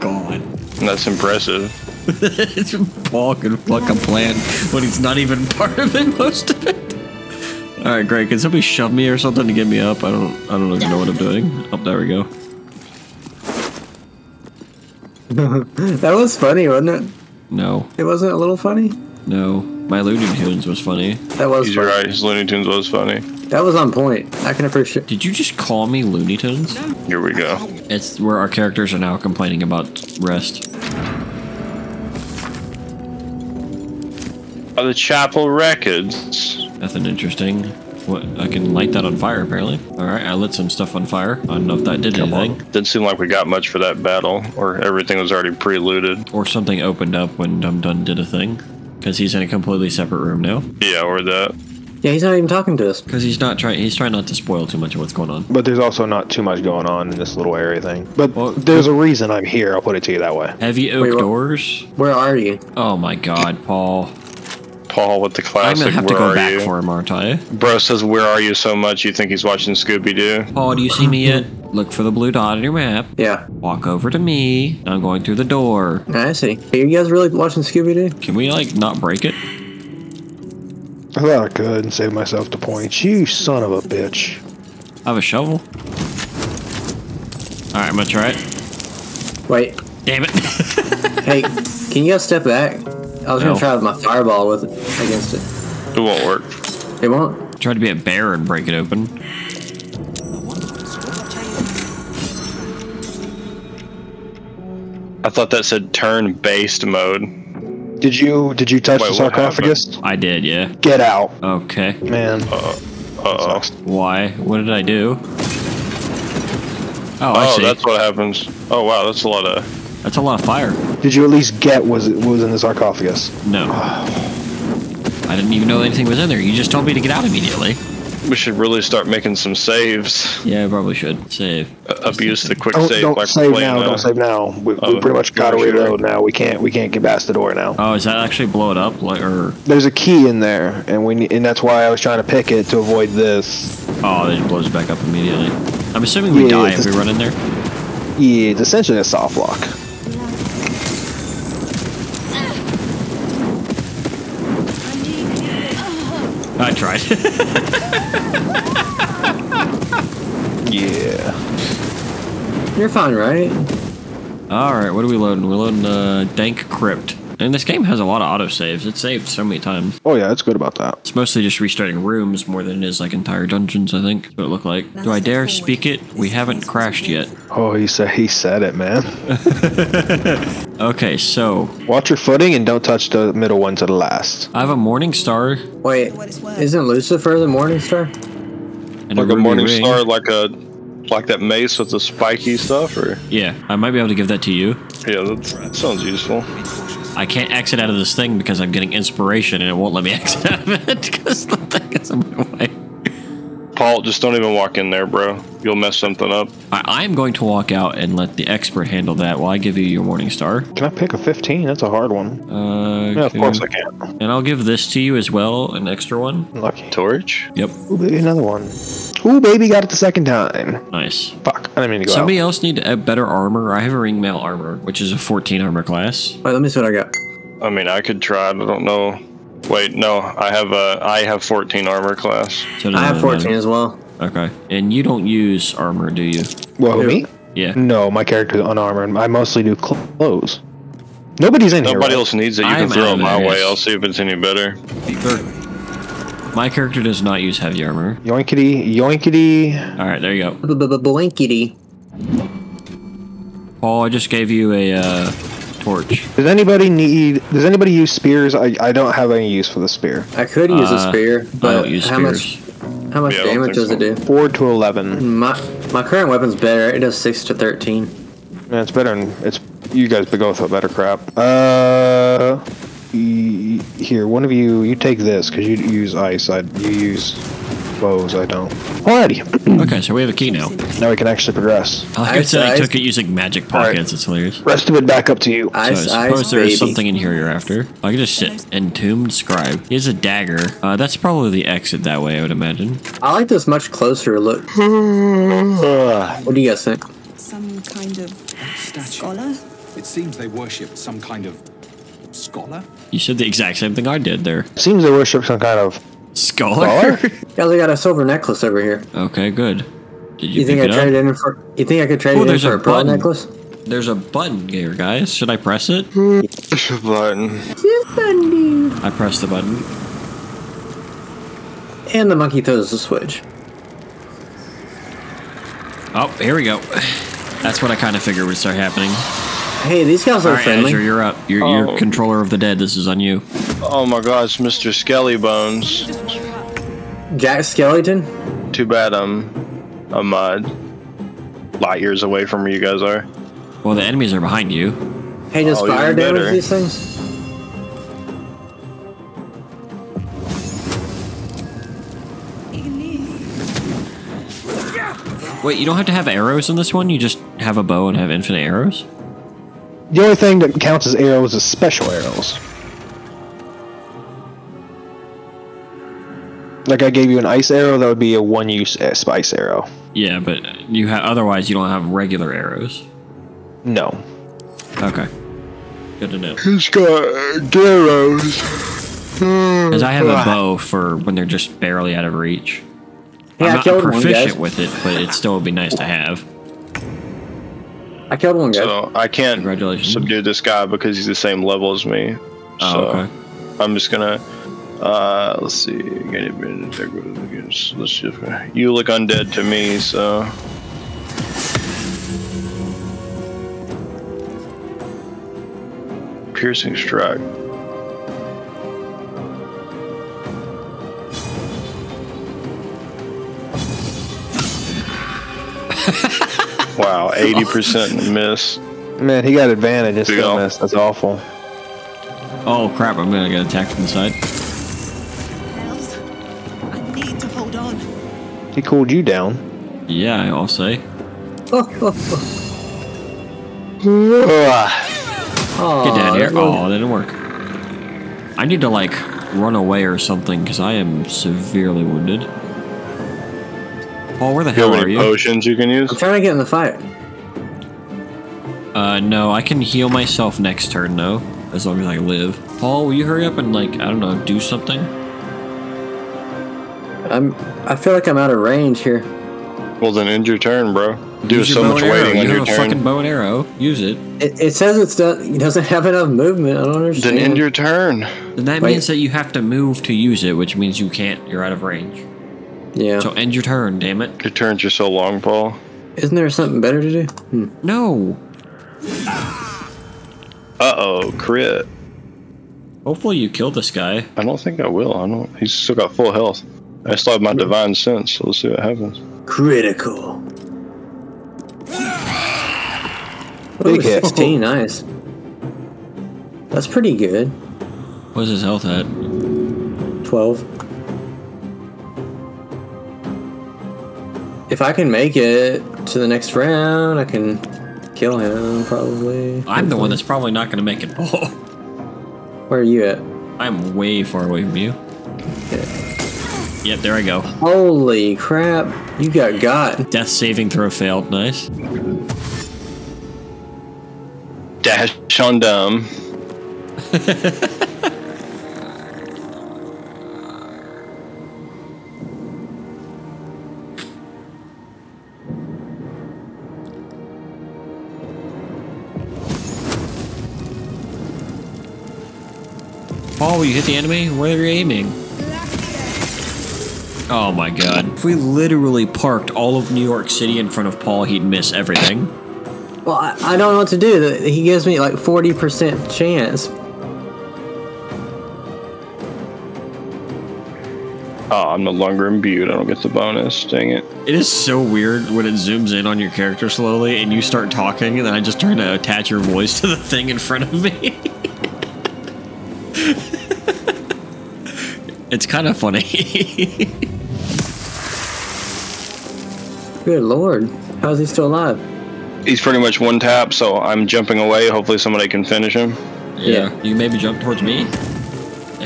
God. That's impressive. Paul can pluck a plan when he's not even part of it, most of it. Alright, great. Can somebody shove me or something to get me up? I don't I don't even know what I'm doing. Oh, there we go. that was funny, wasn't it? No. It wasn't a little funny. No. My Looney Tunes was funny. That was He's funny. right. His Looney Tunes was funny. That was on point. I can appreciate. Did you just call me Looney Tunes? Here we go. It's where our characters are now complaining about rest. Are the Chapel Records. Nothing interesting. What? I can light that on fire, apparently. Alright, I lit some stuff on fire. I don't know if that did anything. Didn't seem like we got much for that battle, or everything was already pre-looted. Or something opened up when Dum Dum did a thing. Because he's in a completely separate room now. Yeah, or that. Yeah, he's not even talking to us. Because he's not trying. He's trying not to spoil too much of what's going on. But there's also not too much going on in this little area thing. But there's a reason I'm here. I'll put it to you that way. Heavy oak Wait, doors. Where are you? Oh my God, Paul! Paul with the I'm gonna have to go back you? for him, aren't I? Bro says, "Where are you?" So much you think he's watching Scooby Doo. Paul, do you see me yet? Look for the blue dot on your map. Yeah, Walk over to me. I'm going through the door. I see. Are you guys really watching Scooby Doo? Can we like not break it? I thought I could and save myself the points. You son of a bitch. I have a shovel. All right, I'm gonna try it. Wait. Damn it! Hey, can you guys step back? I was No. gonna try with my fireball with it against it. It won't work. It won't. Try to be a bear and break it open. I thought that said turn-based mode. Did you did you touch Wait, the sarcophagus? I did, yeah. Get out, Okay. man. Uh oh. Why? What did I do? Oh, I Oh, see. that's what happens. Oh wow, that's a lot of. That's a lot of fire. Did you at least get was it what was in the sarcophagus? No. I didn't even know anything was in there. You just told me to get out immediately. We should really start making some saves. Yeah, I probably should. Save. Uh, abuse the quick Don't, save. don't like save now. Don't save now. We, we oh, pretty much got to sure. reload now. We can't we can't get past the door now. Oh, is that actually blow it up? Like, or There's a key in there, and we and that's why I was trying to pick it to avoid this. oh, it blows back up immediately. I'm assuming we Yeah, die if we run in there. Yeah, it's essentially a soft lock. I tried. yeah. You're fine, right? All right, what are we loading? We're loading uh, Dank Crypt. And this game has a lot of autosaves. It's saved so many times. Oh yeah, it's good about that. It's mostly just restarting rooms more than it is like entire dungeons. I think. That's what it looked like. Do I dare speak it? We haven't crashed yet. Oh, he said he said it, man. Okay, so Watch your footing and don't touch the middle one to the last. I have a Morning Star. Wait, isn't Lucifer the Morning Star? And like a ruby morning ring. star, like a like that mace with the spiky stuff, or Yeah, I might be able to give that to you. yeah, that, that sounds useful. I can't exit out of this thing because I'm getting inspiration and it won't let me exit out of it because the thing is in my way. Paul, just don't even walk in there, bro. You'll mess something up. I, I'm going to walk out and let the expert handle that while I give you your Morning Star. Can I pick a 15? That's a hard one. Uh, Yeah, of course I can. And I'll give this to you as well, an extra one. Lucky. Torch? Yep. Ooh, baby, another one. Ooh, baby, got it the second time. Nice. Fuck, I didn't mean to go Somebody out. else need a better armor. I have a ring mail armor, which is a 14 armor class. Wait, let me see what I got. I mean, I could try. it. I don't know. Wait, no, I have a I have 14 armor class. So I have 14 as well. Okay. And you don't use armor, do you? Well, me? Yeah. No, my character's unarmored. I mostly do cl- clothes. Nobody's in here. Nobody right? else needs it. You I'm can throw out it my way. I'll see if it's any better. My character does not use heavy armor. Yoinkity, yoinkity. All right, there you go. Blankety. Paul, I just gave you a uh, torch. Does anybody need? Does anybody use spears? I, I don't have any use for the spear. I could use a Uh, spear, I but don't use how much? How much Yeah, damage think does it do? Four to eleven. My my current weapon's better. It does six to thirteen. Man, it's better. Than, it's you guys go with better crap. Uh, y- here, one of you, you take this because you use ice. I you use bows. I don't. Alrighty. Okay, so we have a key now. now we can actually progress. Like I Ice, said, I took it using magic pockets. It's hilarious. Rest of it back up to you. Ice, so I ice, suppose there is something in here you're after. I can just sit. Entombed scribe. He has a dagger. Uh, that's probably the exit that way, I would imagine. I like this much closer look. what do you guys think? Some kind of scholar? It seems they worshipped some kind of scholar. You said the exact same thing I did there. Seems they worship some kind of Scholar? Guys, I got a silver necklace over here. okay, good. Did you, You, think I it up? traded in for? You think I could trade Oh, it in there's for a a pearl necklace? There's a button here, guys. Should I press it? Button. I press the button. And the monkey throws the switch. Oh, here we go. That's what I kind of figured would start happening. Hey, these guys All are right, friendly. Azure, you're up. You're, Oh. you're controller of the dead. This is on you. Oh my gosh, Mr. Skelly Bones. Jack Skellington. Too bad I'm I'm uh, light years away from where you guys are. Well, the enemies are behind you. Hey, does Oh, fire damage better. these things? Wait, you don't have to have arrows in this one. You just have a bow and have infinite arrows. The only thing that counts as arrows is special arrows. Like I gave you an ice arrow, that would be a one-use uh, spice arrow. Yeah, but you have otherwise you don't have regular arrows. No. Okay. Good to know. He's got arrows. Because I have a bow for when they're just barely out of reach. Hey, I'm not killed one, proficient with it, but it still would be nice to have. I killed one guy. So I can't Congratulations. subdue this guy because he's the same level as me. Oh, so okay. I'm just gonna uh let's see. Gain advantage against let's just you look undead to me, so piercing strike. wow, 80% miss. Man, he got advantage and Big still ol'. missed. That's awful. Oh crap! I'm gonna get attacked from the side. I need to hold on. He cooled you down. Yeah, I'll say. Get down here. Oh, that didn't work. I need to like run away or something because I am severely wounded. Paul, where the you hell have are any you? potions you can use? I'm trying to get in the fight. Uh, no, I can heal myself next turn though, as long as I live. Paul, will you hurry up and like I don't know, do something? I'm. I feel like I'm out of range here. Well, then end your turn, bro. Do Use so bow much and arrow. waiting on You your have a fucking bow and arrow. Use it. It, it says it's done. It doesn't have enough movement. I don't understand. Then end your turn. Then that Wait. means that you have to move to use it, which means you can't. You're out of range. Yeah. So end your turn, damn it. Your turns are so long, Paul. Isn't there something better to do? Hmm. No. Uh oh, crit. Hopefully you kill this guy. I don't think I will. I don't. He's still got full health. I still have my divine sense. So let's see what happens. Critical. Big Ooh, hit. 16, nice. That's pretty good. What's his health at? 12. If I can make it to the next round, I can kill him, probably. I'm the one that's probably not going to make it. Oh, Where are you at? I'm way far away from you. Yep, there I go. Holy crap. You got got. Death saving throw failed. Nice. Dash on dumb. Paul, will you hit the enemy? Where are you aiming? Oh my god. If we literally parked all of New York City in front of Paul, he'd miss everything. Well, I, I don't know what to do. He gives me like 40% chance. Oh, I'm no longer imbued. I don't get the bonus. Dang it. It is so weird when it zooms in on your character slowly and you start talking, and then I just try to attach your voice to the thing in front of me. it's kind of funny. Good lord. How is he still alive? He's pretty much one tap, so I'm jumping away. Hopefully, somebody can finish him. yeah. You maybe jump towards me?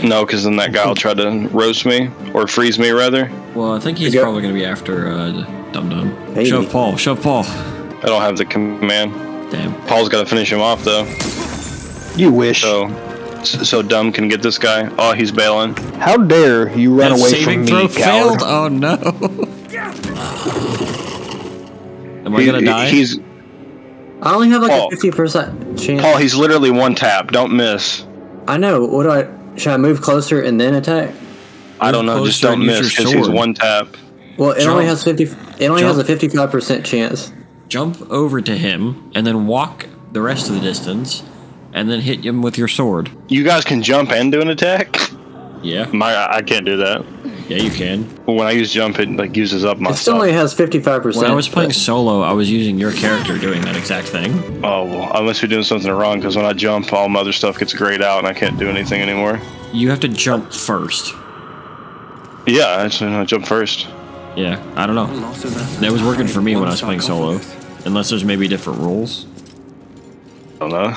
No, because then that guy will try to roast me or freeze me, rather. Well, I think he's Yep. probably going to be after uh, Dum Dum. Maybe. Shove Paul. Shove Paul. I don't have the command. Damn. Paul's got to finish him off, though. You wish. So, so dumb can get this guy. Oh, he's bailing. How dare you run That away from me, throw failed. coward? Oh no. Am I He- gonna die? He's I only have like Paul. a 50% chance. Paul. He's literally one tap. Don't miss. I know. What do I. Should I move closer and then attack? I don't know. Just don't miss your because he's sword. one tap. Well, it only has 50. It only has a 55% chance. Jump over to him and then walk the rest of the distance, and then hit him with your sword. You guys can jump and do an attack. Yeah. My, I can't do that. Yeah, you can. When I use jump, it like uses up my It still only has 55%. When I was playing but- solo, I was using your character doing that exact thing. Oh well, I must be doing something wrong because when I jump, all my other stuff gets grayed out and I can't do anything anymore. You have to jump first. Yeah, actually, no, I jump first. Yeah, I don't know. That was working for me when I was playing solo. Unless there's maybe different rules. I don't know.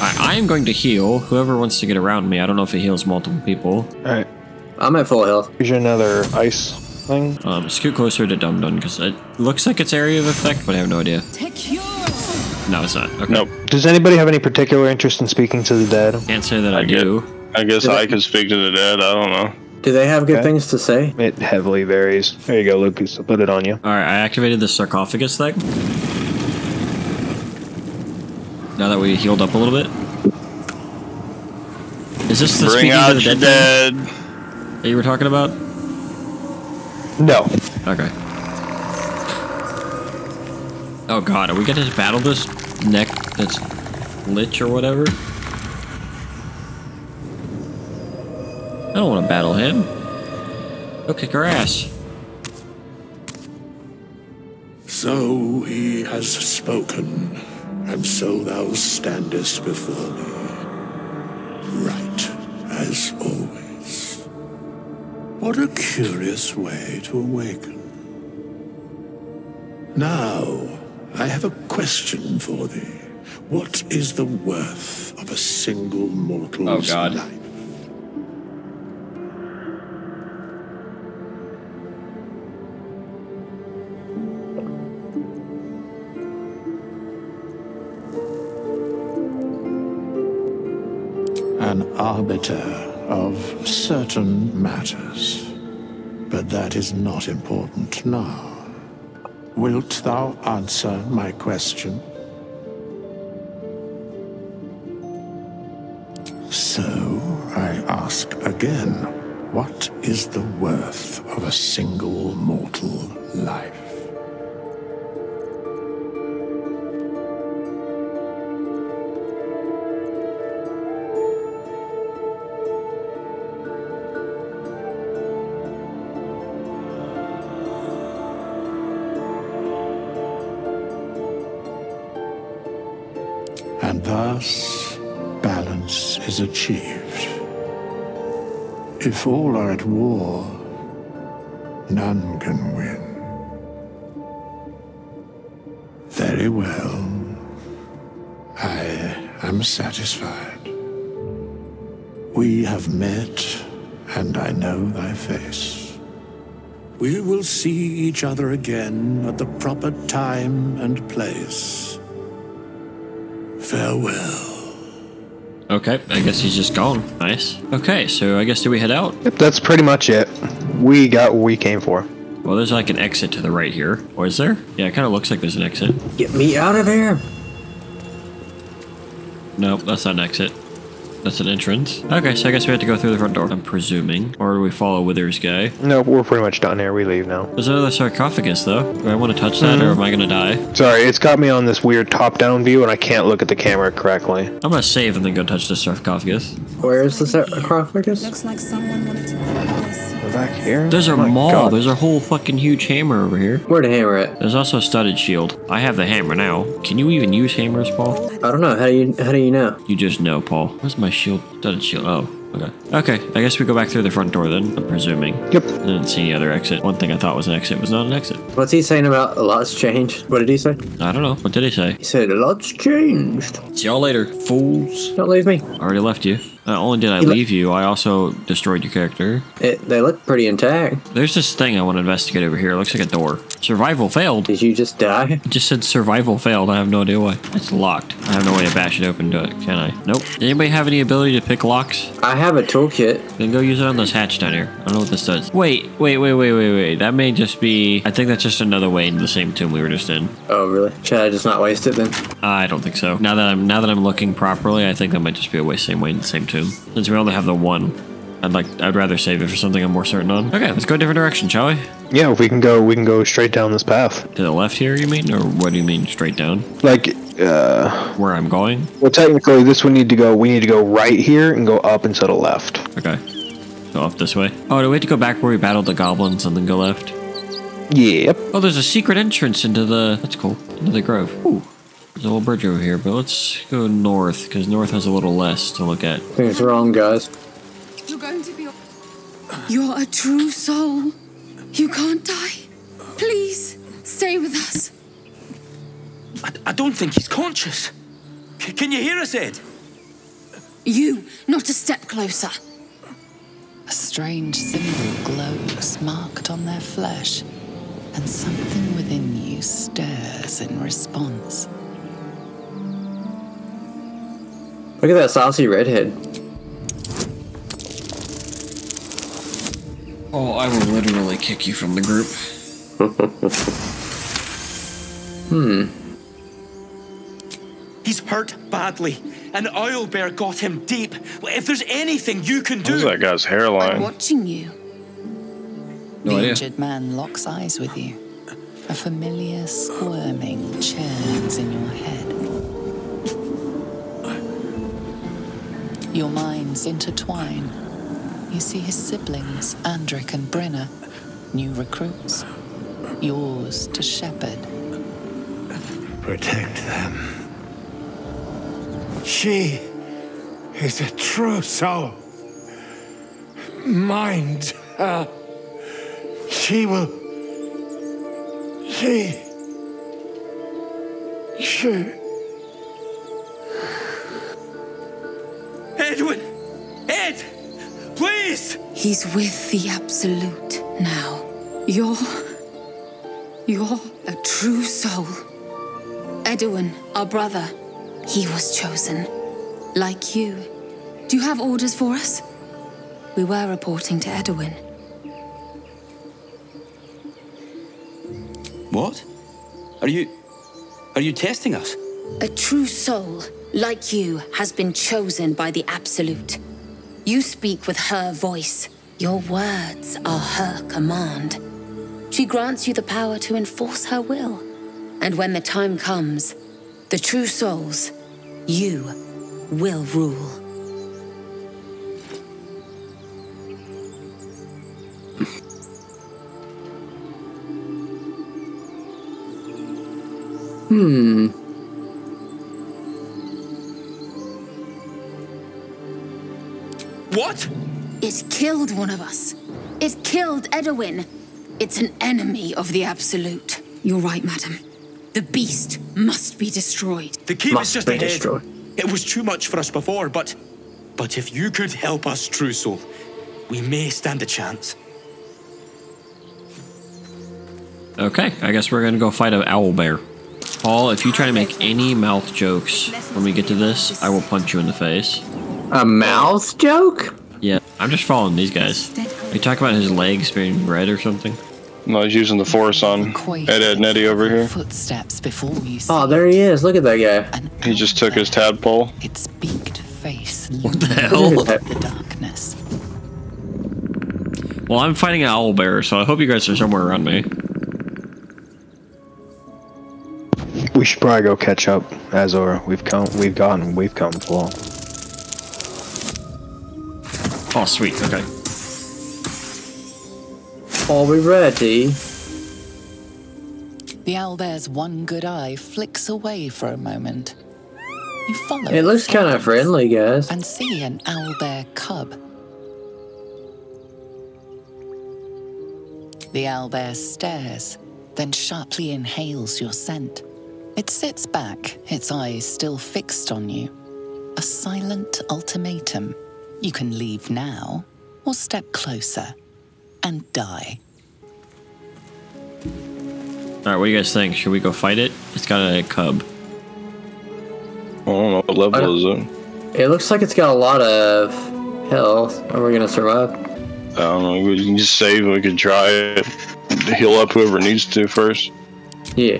I, I am going to heal whoever wants to get around me. I don't know if it heals multiple people. Alright. I'm at full health. Here's another ice thing. Um, scoot closer to Dum Dum because it looks like it's area of effect, but I have no idea. No, it's not. Okay. Nope. Does anybody have any particular interest in speaking to the dead? Can't say that I, I get- do. I guess Did I it- could speak to the dead. I don't know. Do they have good Okay. things to say? It heavily varies. There you go, Lucas. I'll put it on you. All right, I activated the sarcophagus thing. Now that we healed up a little bit. Is this the Bring speaking to out the dead, dead. that you were talking about? No. Okay. Oh god, are we gonna battle this neck that's lich or whatever? I don't want to battle him. Go kick her ass. So he has spoken, and so thou standest before me. Right, as always. What a curious way to awaken. Now, I have a question for thee. What is the worth of a single mortal's Oh, God. life? Arbiter of certain matters. But that is not important now. Wilt thou answer my question? So, I ask again, what is the worth of a single mortal life? Thus, balance is achieved. If all are at war, none can win. Very well. I am satisfied. We have met, and I know thy face. We will see each other again at the proper time and place. Farewell. Okay, I guess he's just gone. Nice. Okay, so I guess do we head out? Yep, that's pretty much it. We got what we came for. Well, there's like an exit to the right here. Or is there? Yeah, it kind of looks like there's an exit. Get me out of there. Nope, that's not an exit. That's an entrance. Okay, so I guess we have to go through the front door. I'm presuming. Or do we follow Withers guy? No, we're pretty much done here. We leave now. There's another sarcophagus though. Do I want to touch that or mm-hmm. am I gonna die? Sorry, it's got me on this weird top-down view, and I can't look at the camera correctly. I'm gonna save and then go touch the sarcophagus. Where is the sarcophagus? Looks like someone wanted to We're back here. There's a Oh my maul. God. There's a whole fucking huge hammer over here. Where the hammer at? There's also a studded shield. I have the hammer now. Can you even use hammers, Paul? I don't know. How do you how do you know? You just know, Paul. Where's my shield? Studded shield. Oh, okay. Okay, I guess we go back through the front door then. I'm presuming. Yep. I didn't see any other exit. One thing I thought was an exit was not an exit. What's he saying about a lot's changed? What did he say? I don't know. What did he say? He said a lot's changed. See y'all later, fools. Don't leave me. I already left you. Not only did I le- leave you, I also destroyed your character. It, they look pretty intact. There's this thing I want to investigate over here. It looks like a door. Survival failed. Did you just die? It just said survival failed. I have no idea why. It's locked. I have no way to bash it open to it, can I? Nope. Anybody have any ability to pick locks? I have a toolkit. Then go use it on this hatch down here. I don't know what this does. Wait, wait, wait, wait, wait, wait. That may just be. I think that's just another way into the same tomb we were just in. Oh, really? Should I just not waste it then? I don't think so. Now that I'm now that I'm looking properly, I think that might just be a waste same way in the same tomb. Since we only have the one, I'd like I'd rather save it for something I'm more certain on. Okay, let's go a different direction, shall we? Yeah, if we can go, we can go straight down this path. To the left here, you mean, or what do you mean straight down? Like, uh, Where I'm going? well, technically, this would need to go. We need to go right here and go up instead of left. Okay. Go up this way. Oh, do we have to go back where we battled the goblins and then go left? Yep. Oh, there's a secret entrance into the. That's cool. Into the grove. Ooh. There's a little bridge over here, but let's go north because north has a little less to look at. I think it's wrong, guys. You're going to be. You're a true soul. You can't die. Please, stay with us. I, I don't think he's conscious. C- can you hear us, Ed? You, not a step closer. A strange symbol glows marked on their flesh, and something within you stirs in response. Look at that saucy redhead. Oh, I will literally kick you from the group. Hmm. He's hurt badly. An owlbear got him deep. If there's anything you can do. Who's that guy's hairline? I'm watching you. No the idea. injured man locks eyes with you. A familiar squirming churns in your head. Your minds intertwine. You see his siblings, Andric and Brenna, new recruits, yours to shepherd. Protect them. She is a true soul. Mind her. She will. She. She. Ed! Please! He's with the Absolute now. You're. You're a true soul. Edowin, our brother, he was chosen. Like you. Do you have orders for us? We were reporting to Edowin. What? Are you. Are you testing us? A true soul, like you, has been chosen by the Absolute. You speak with her voice. Your words are her command. She grants you the power to enforce her will. And when the time comes, the true souls, you, will rule. Hmm. What? It killed one of us. It killed Edowin. It's an enemy of the Absolute. You're right, madam. The beast must be destroyed. The key Must was just be ahead. destroyed. It was too much for us before, but. But if you could help us, True Soul, we may stand a chance. Okay, I guess we're gonna go fight an owl bear. Paul, if you try to make any mouth jokes when we get to this, I will punch you in the face. A mouth joke? Yeah, I'm just following these guys. Are You talk about his legs being red or something? No, he's using the force on Ed Ed Nettie over here. Footsteps before you. Oh, there he is. Look at that guy. He just took his tadpole. Its beaked face. What the hell? The darkness. Well, I'm fighting an owl bear, so I hope you guys are somewhere around me. We should probably go catch up, Azor. We've come, we've gotten, we've come along. Oh, sweet. Okay. Are we ready? The owlbear's one good eye flicks away for a moment. You follow. It looks kind of friendly, guys. And see an owlbear cub. The owlbear stares, then sharply inhales your scent. It sits back, its eyes still fixed on you. A silent ultimatum. You can leave now, or step closer and die. Alright, what do you guys think? Should we go fight it? It's got a cub. I don't know what level is it. It looks like it's got a lot of health. Are we gonna survive? I don't know. We can just save. We can try it. Heal up whoever needs to first. Yeah.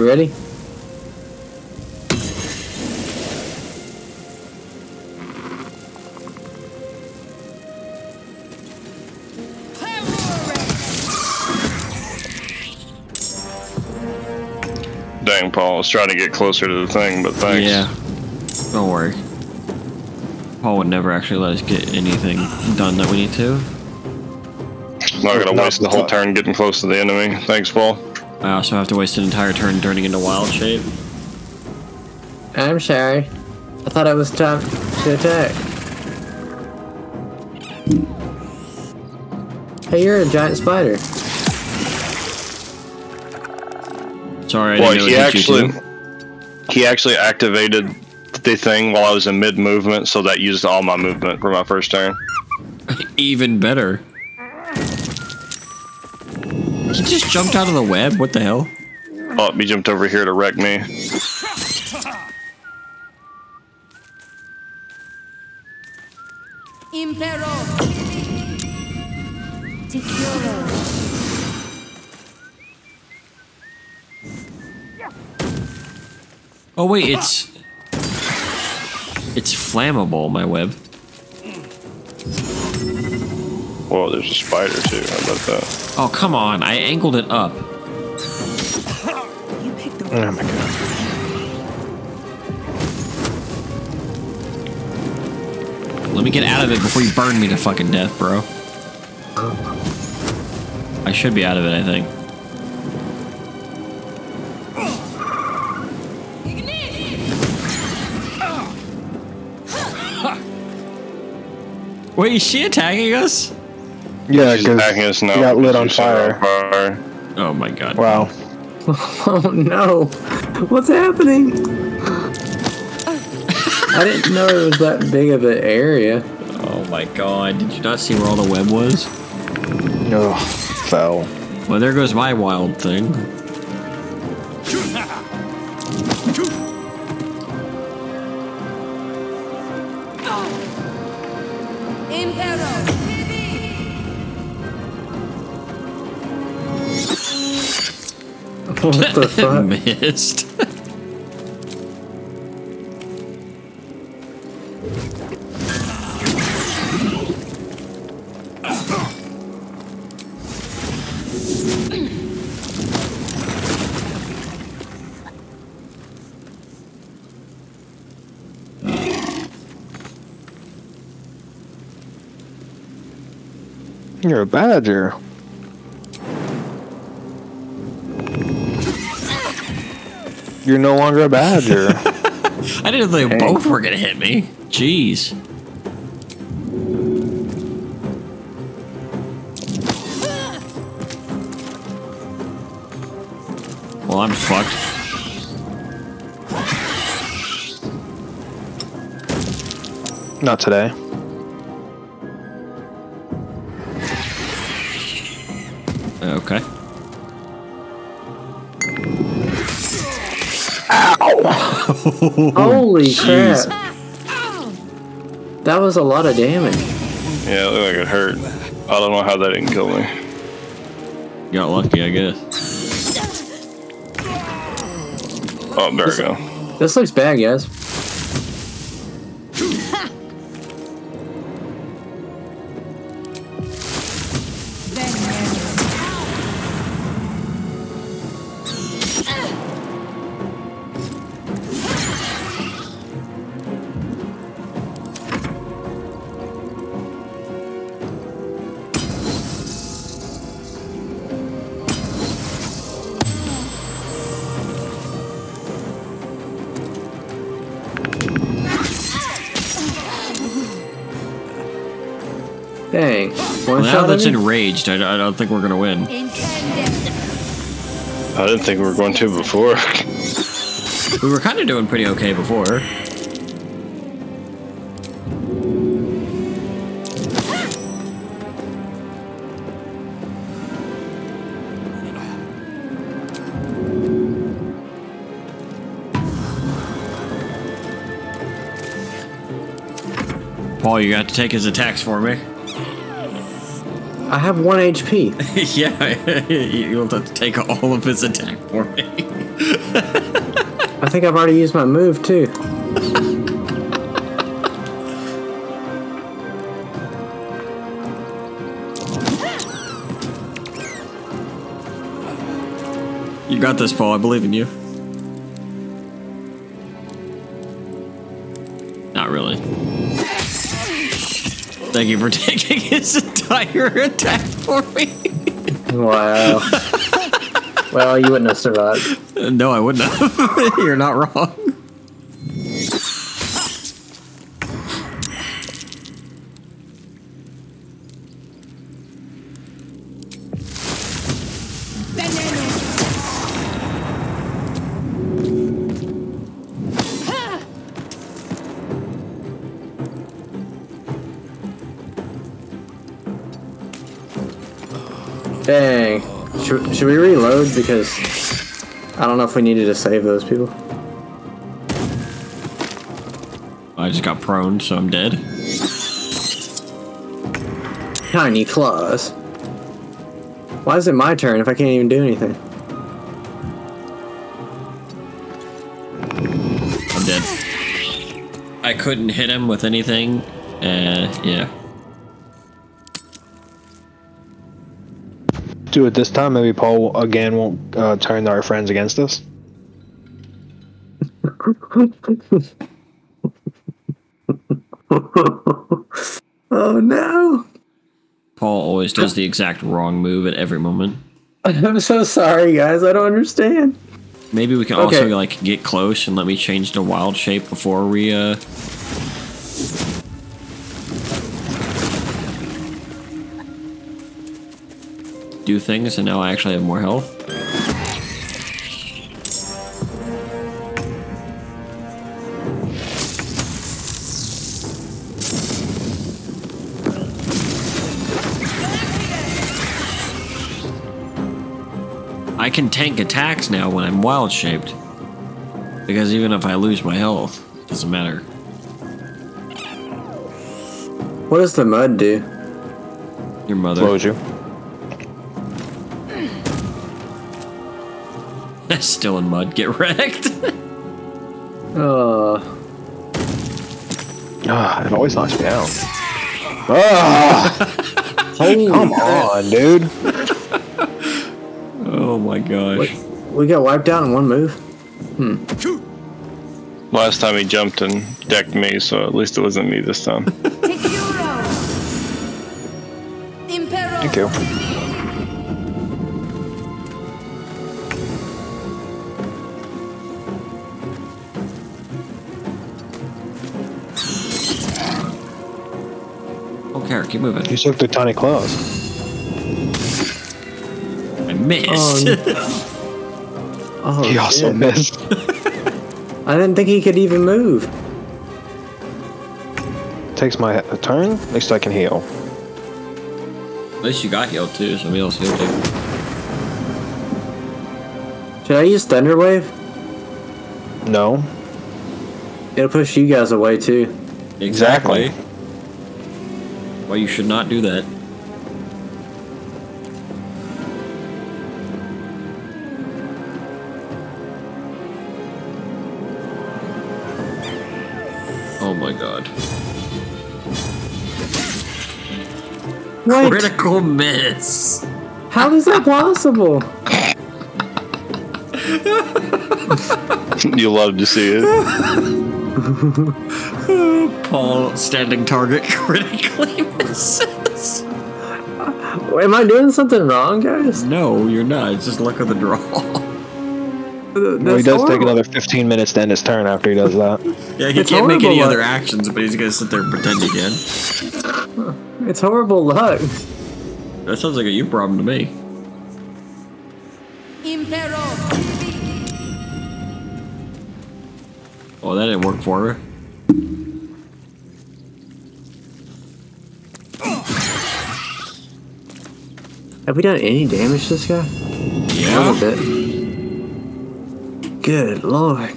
Are we ready? Dang, Paul. I was trying to get closer to the thing, but thanks. Yeah. Don't worry. Paul would never actually let us get anything done that we need to. I'm Not gonna waste the whole turn getting close to the enemy. Thanks, Paul. I also have to waste an entire turn turning into wild shape. I'm sorry. I thought I was time to attack. Hey, you're a giant spider. Sorry, I Well, didn't know he it you actually he actually activated the thing while I was in mid movement, so that used all my movement for my first turn. Even better. He just jumped out of the web? What the hell? Oh, he jumped over here to wreck me. Impero. Securo. Oh wait, it's it's flammable. My web. Whoa, there's a spider too. How about that? Oh come on! I angled it up. Oh my god. Let me get out of it before you burn me to fucking death, bro. I should be out of it, I think. Wait, is she attacking us? Yeah, She's because attacking us now. he got lit on She's set fire. fire. Oh my god. Wow. Oh no! What's happening? I didn't know it was that big of an area. Oh my god. Did you not see where all the web was? Oh, fell. Well, there goes my wild thing. What the fuck? Missed. You're a badger. You're no longer a badger. I didn't think both were gonna hit me. Jeez. Well, I'm fucked. Not today. Holy crap. That was a lot of damage. Yeah, it looked like it hurt. I don't know how that didn't kill me. Got lucky, I guess. Oh, there we go. This looks bad, guys. Well, One now shot that's at me? enraged, I, I don't think we're gonna win. I didn't think we were going to before. We were kind of doing pretty okay before. Paul, you got to take his attacks for me. I have one HP. yeah, you'll have to take all of his attack for me. I think I've already used my move too. You got this, Paul. I believe in you. Not really. Thank you for taking his entire attack for me. Wow. well, you wouldn't have survived. No, I wouldn't have. You're not wrong. Dang. Should, should we reload? Because I don't know if we needed to save those people. I just got prone, so I'm dead. Tiny claws. Why is it my turn if I can't even do anything? I'm dead. I couldn't hit him with anything. Uh, yeah. Do it this time. Maybe Paul again won't uh, turn our friends against us. Oh no! Paul always does the exact wrong move at every moment. I'm so sorry, guys. I don't understand. Maybe we can Okay. also like get close and let me change to wild shape before we uh do things and now I actually have more health. I can tank attacks now when I'm wild shaped. Because even if I lose my health, it doesn't matter. What does the mud do? Your mother. Slows you. That's still in mud. Get wrecked. Uh, Ah, it always knocks me out. Ah! Come on, dude. oh my gosh. we got wiped out in one move. Hmm. Last time he jumped and decked me, so at least it wasn't me this time. Thank you. Keep moving. You took the tiny claws. I missed. Oh, oh he also shit. missed. I didn't think he could even move. Takes my turn. At least I can heal. At least you got healed too. Somebody else healed too. Should I use Thunder Wave? No. It'll push you guys away too. Exactly. Well, you should not do that. Oh my god. What? Critical miss. How is that possible? you love to see it. Paul, standing target, critically misses. Am I doing something wrong, guys? No, you're not. It's just luck of the draw. Well, he does take another 15 minutes to end his turn after he does that. Yeah, he It's can't make any horrible other actions, but he's gonna sit there and pretend he can. It's horrible luck. That sounds like a you problem to me. Oh, that didn't work for her. Have we done any damage to this guy? Yeah. A little bit. Good lord.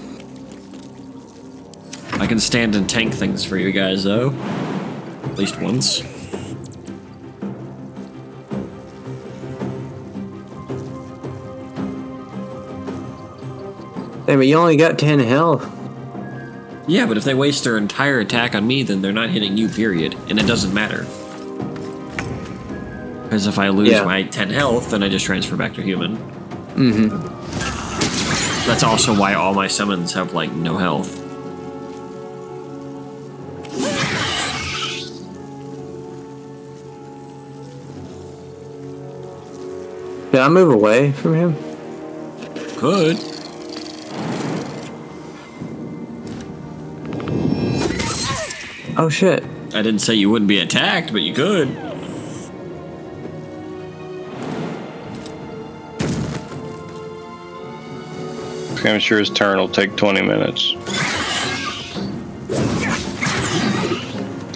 I can stand and tank things for you guys, though. At least once. Hey, but you only got 10 health. Yeah, but if they waste their entire attack on me, then they're not hitting you, period. And it doesn't matter. Because if I lose Yeah. my 10 health, then I just transfer back to human. Mm-hmm. That's also why all my summons have, like, no health. Did I move away from him? Could. Oh shit. I didn't say you wouldn't be attacked, but you could. I'm sure his turn will take 20 minutes.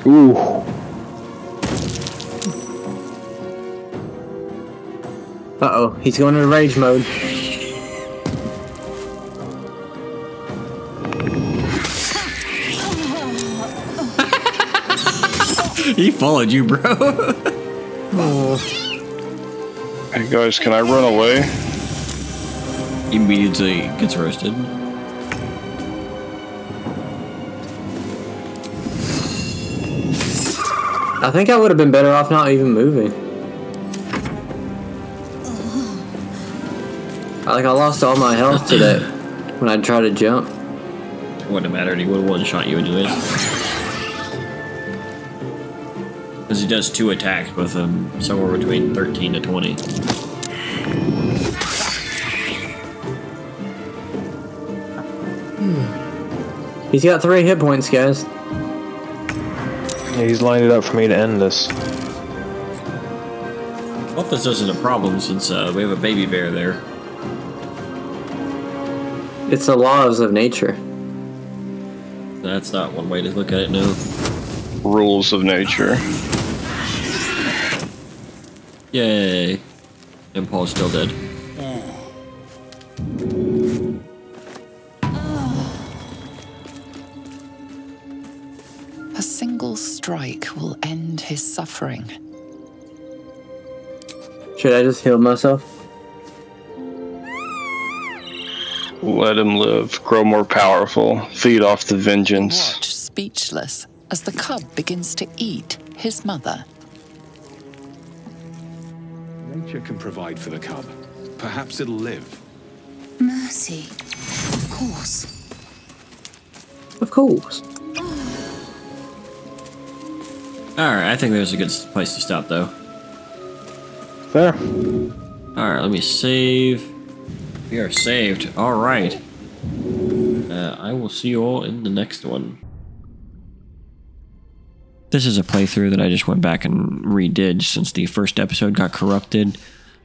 Ooh. Uh oh, he's going into rage mode. he followed you, bro. Hey guys, can I run away? Immediately gets roasted. I think I would have been better off not even moving. I like I lost all my health today when I tried to jump. Wouldn't have mattered. He would have one shot you anyways. Because he does two attacks with him, somewhere between 13 to 20. He's got three hit points, guys. He's lined it up for me to end this. Well, this isn't a problem since uh, we have a baby bear there. It's the laws of nature. That's not one way to look at it, no. Rules of nature. Yay. And Paul's still dead. End his suffering. Should I just heal myself? Let him live, grow more powerful, feed off the vengeance. Watch speechless as the cub begins to eat his mother. Nature can provide for the cub. Perhaps it'll live. Mercy. Of course. Of course. Alright, I think there's a good place to stop, though. Fair. Alright, let me save. We are saved. Alright. Uh, I will see you all in the next one. This is a playthrough that I just went back and redid since the first episode got corrupted.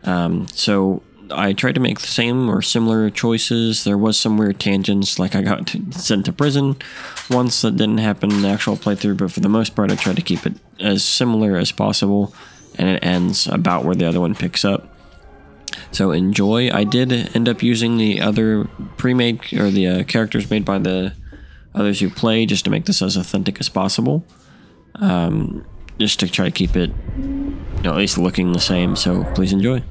Um, so I tried to make the same or similar choices. There was some weird tangents, like I got sent to prison once that didn't happen in the actual playthrough, but for the most part, I tried to keep it as similar as possible, and it ends about where the other one picks up. So enjoy. I did end up using the other pre-made or the uh, characters made by the others who play just to make this as authentic as possible. Um, just to try to keep it, you know, at least looking the same. So please enjoy.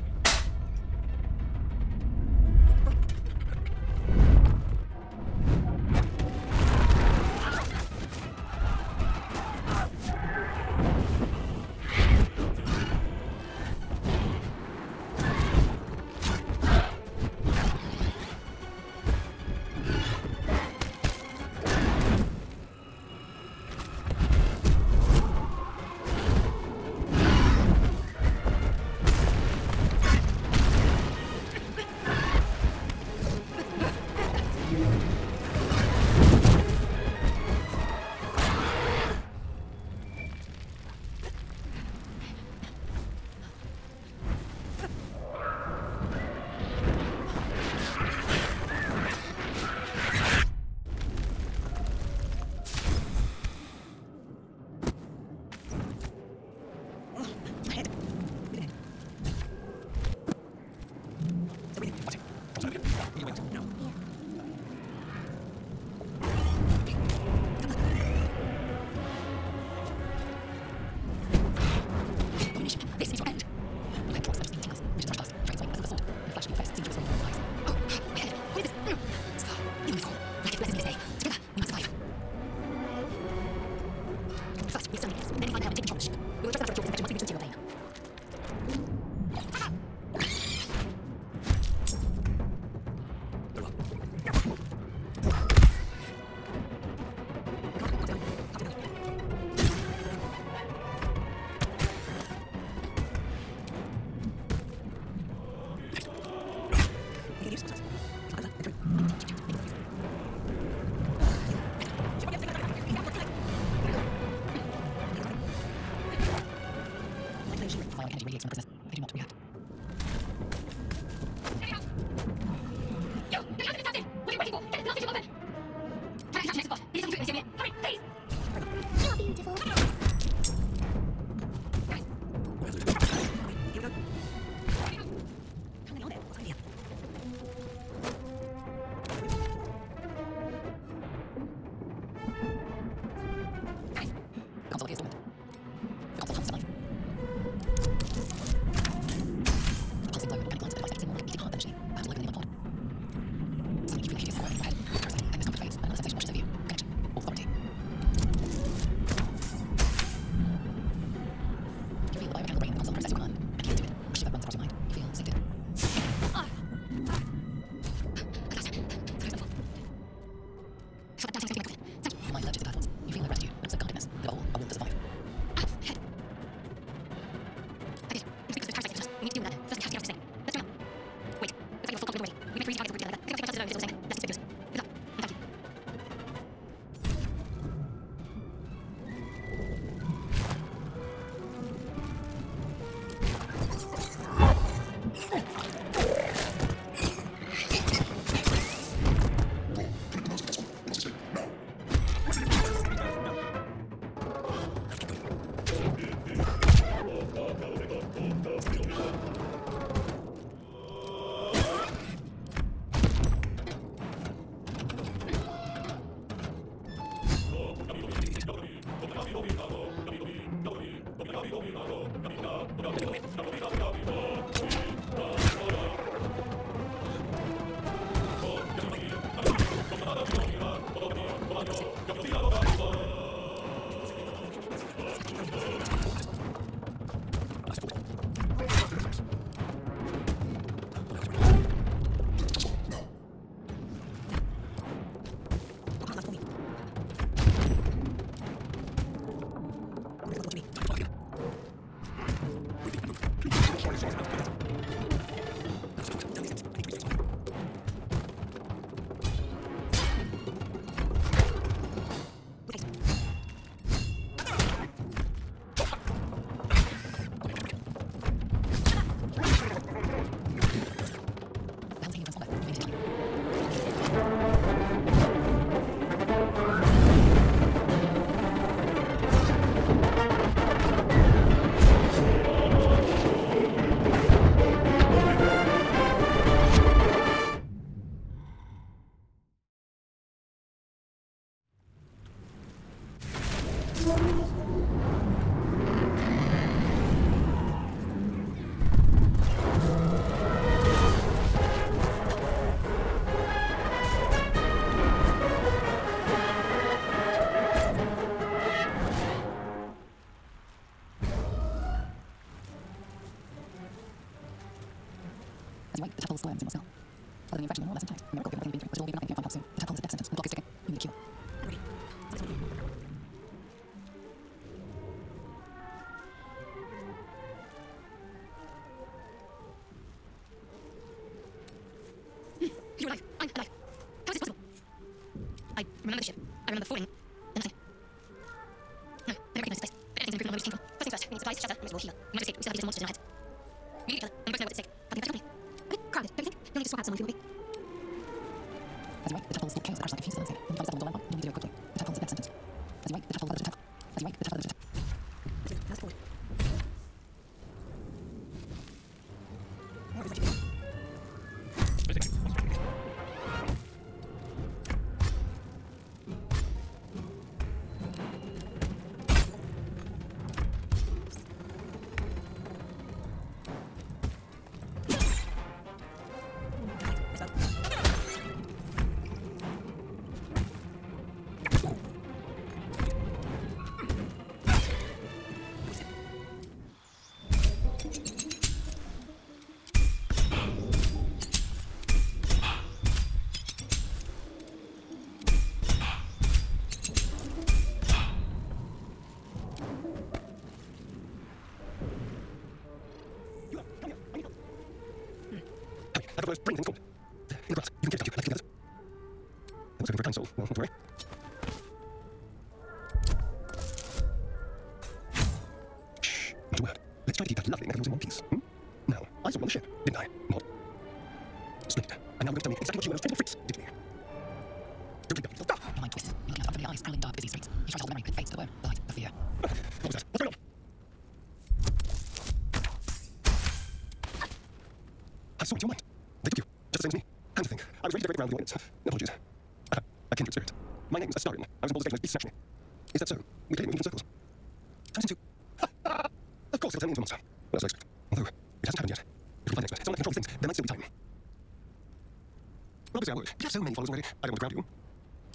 As you wait, the tadpole squirms in your cell. Whether the infection will more or less intact, a miracle given nothing being drink, which will be nothing, you'll find out soon. The tadpole is a death sentence. The clock is ticking. You need a cure. You're alive. I'm alive. How is it possible? I remember the ship. I remember falling. And nothing. No, I don't recognize this place. But anything's improved on where we came from. First things first, we need supplies, shelter, and we'll healer. With the ordnance. Apologies. Have a kindred spirit. My name's Astarion. I was in Baldur's Gate as beast actually. Is that so? We moving in circles. Turns into... of course, it'll turn into a monster. That's what I. Although, it hasn't happened yet. If we find an expert, someone that can control these things, there might still be time. Well, obviously I would. You have so many followers already. I don't want to ground you.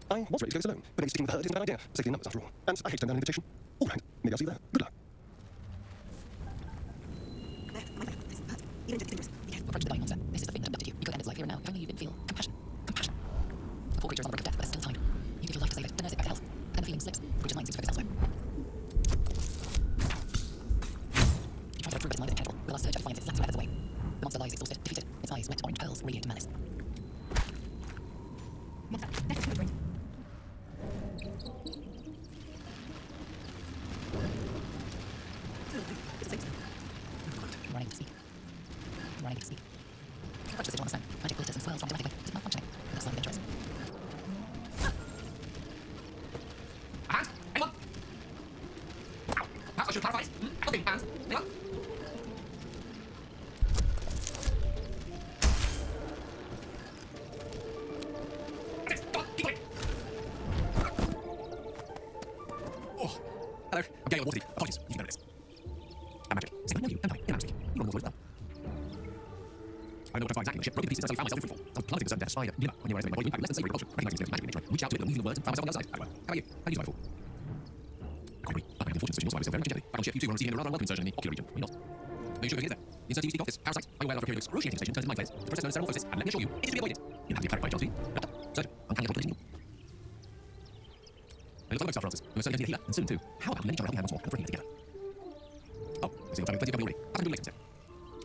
I was ready to go this alone, but maybe sticking with the herd isn't a bad idea. Safety in numbers, after all. To. Glimmer. When you're estimating my body less than savory repulsion. Recognizing spirit magic nature. Reach out to it, losing the words, and found myself on the other side. I were. How about you? How do you survive fall? I can't agree. But I had the fortune also, I was very energetic. Back on ship, you two are receiving a rather unwelcome insertion in the ocular region. You not? Are you sure who is there? The insert TV office. Parasite. Are you aware of a period of excruciating station turns into mind flayers? The process known as cerebral and let me assure you, it is to be avoided. You have to be clarified, Chelsea. Doctor, surgeon, uncanny avoidance you. It looks like a Francis. We're certainly going to healer, and soon too. How about other a helping hand once more and bringing it together? Oh, I see you're traveling plenty of already. I can do later, sir.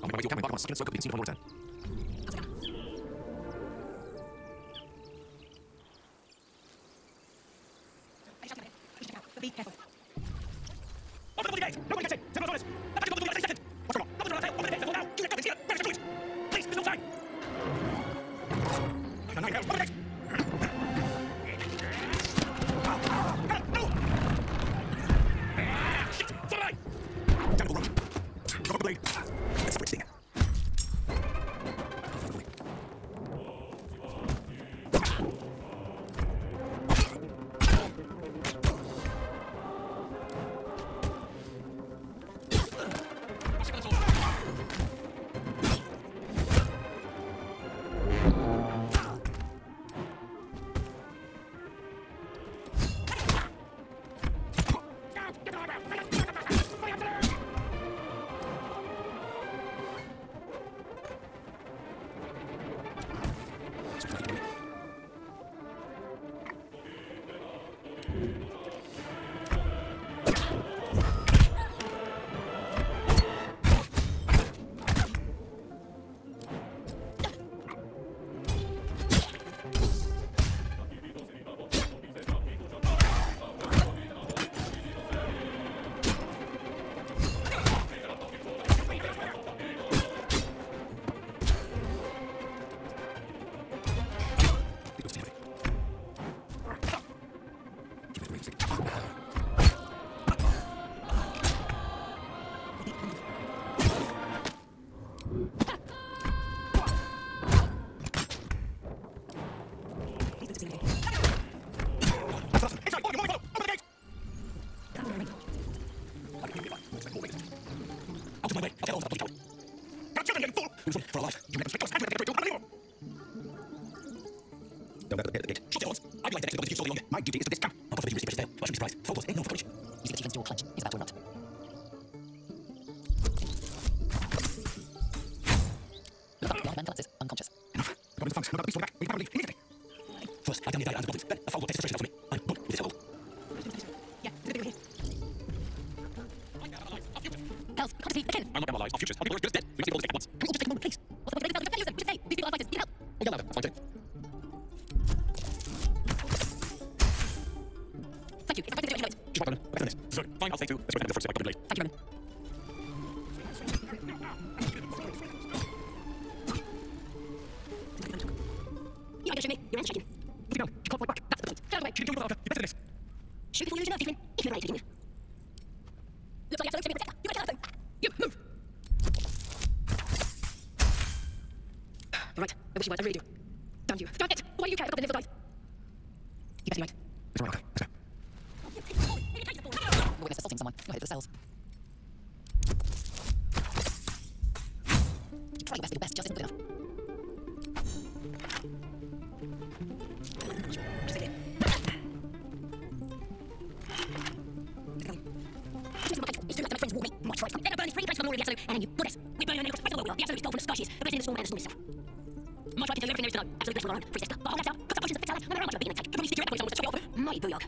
I'll make my way to your camera back once. Get a smoke up, you can see you upon your return. Be You better be right. It's right. Let's go. You're assaulting someone. You'll head for the cells. You try your best, your best just isn't good enough. And you put us. We burn your name. Fight the world. The absolute gold from the Scotshies. The best in the storm and the storm itself. Much like to do there is to. Absolute best world on. Free Cisco. 都摇开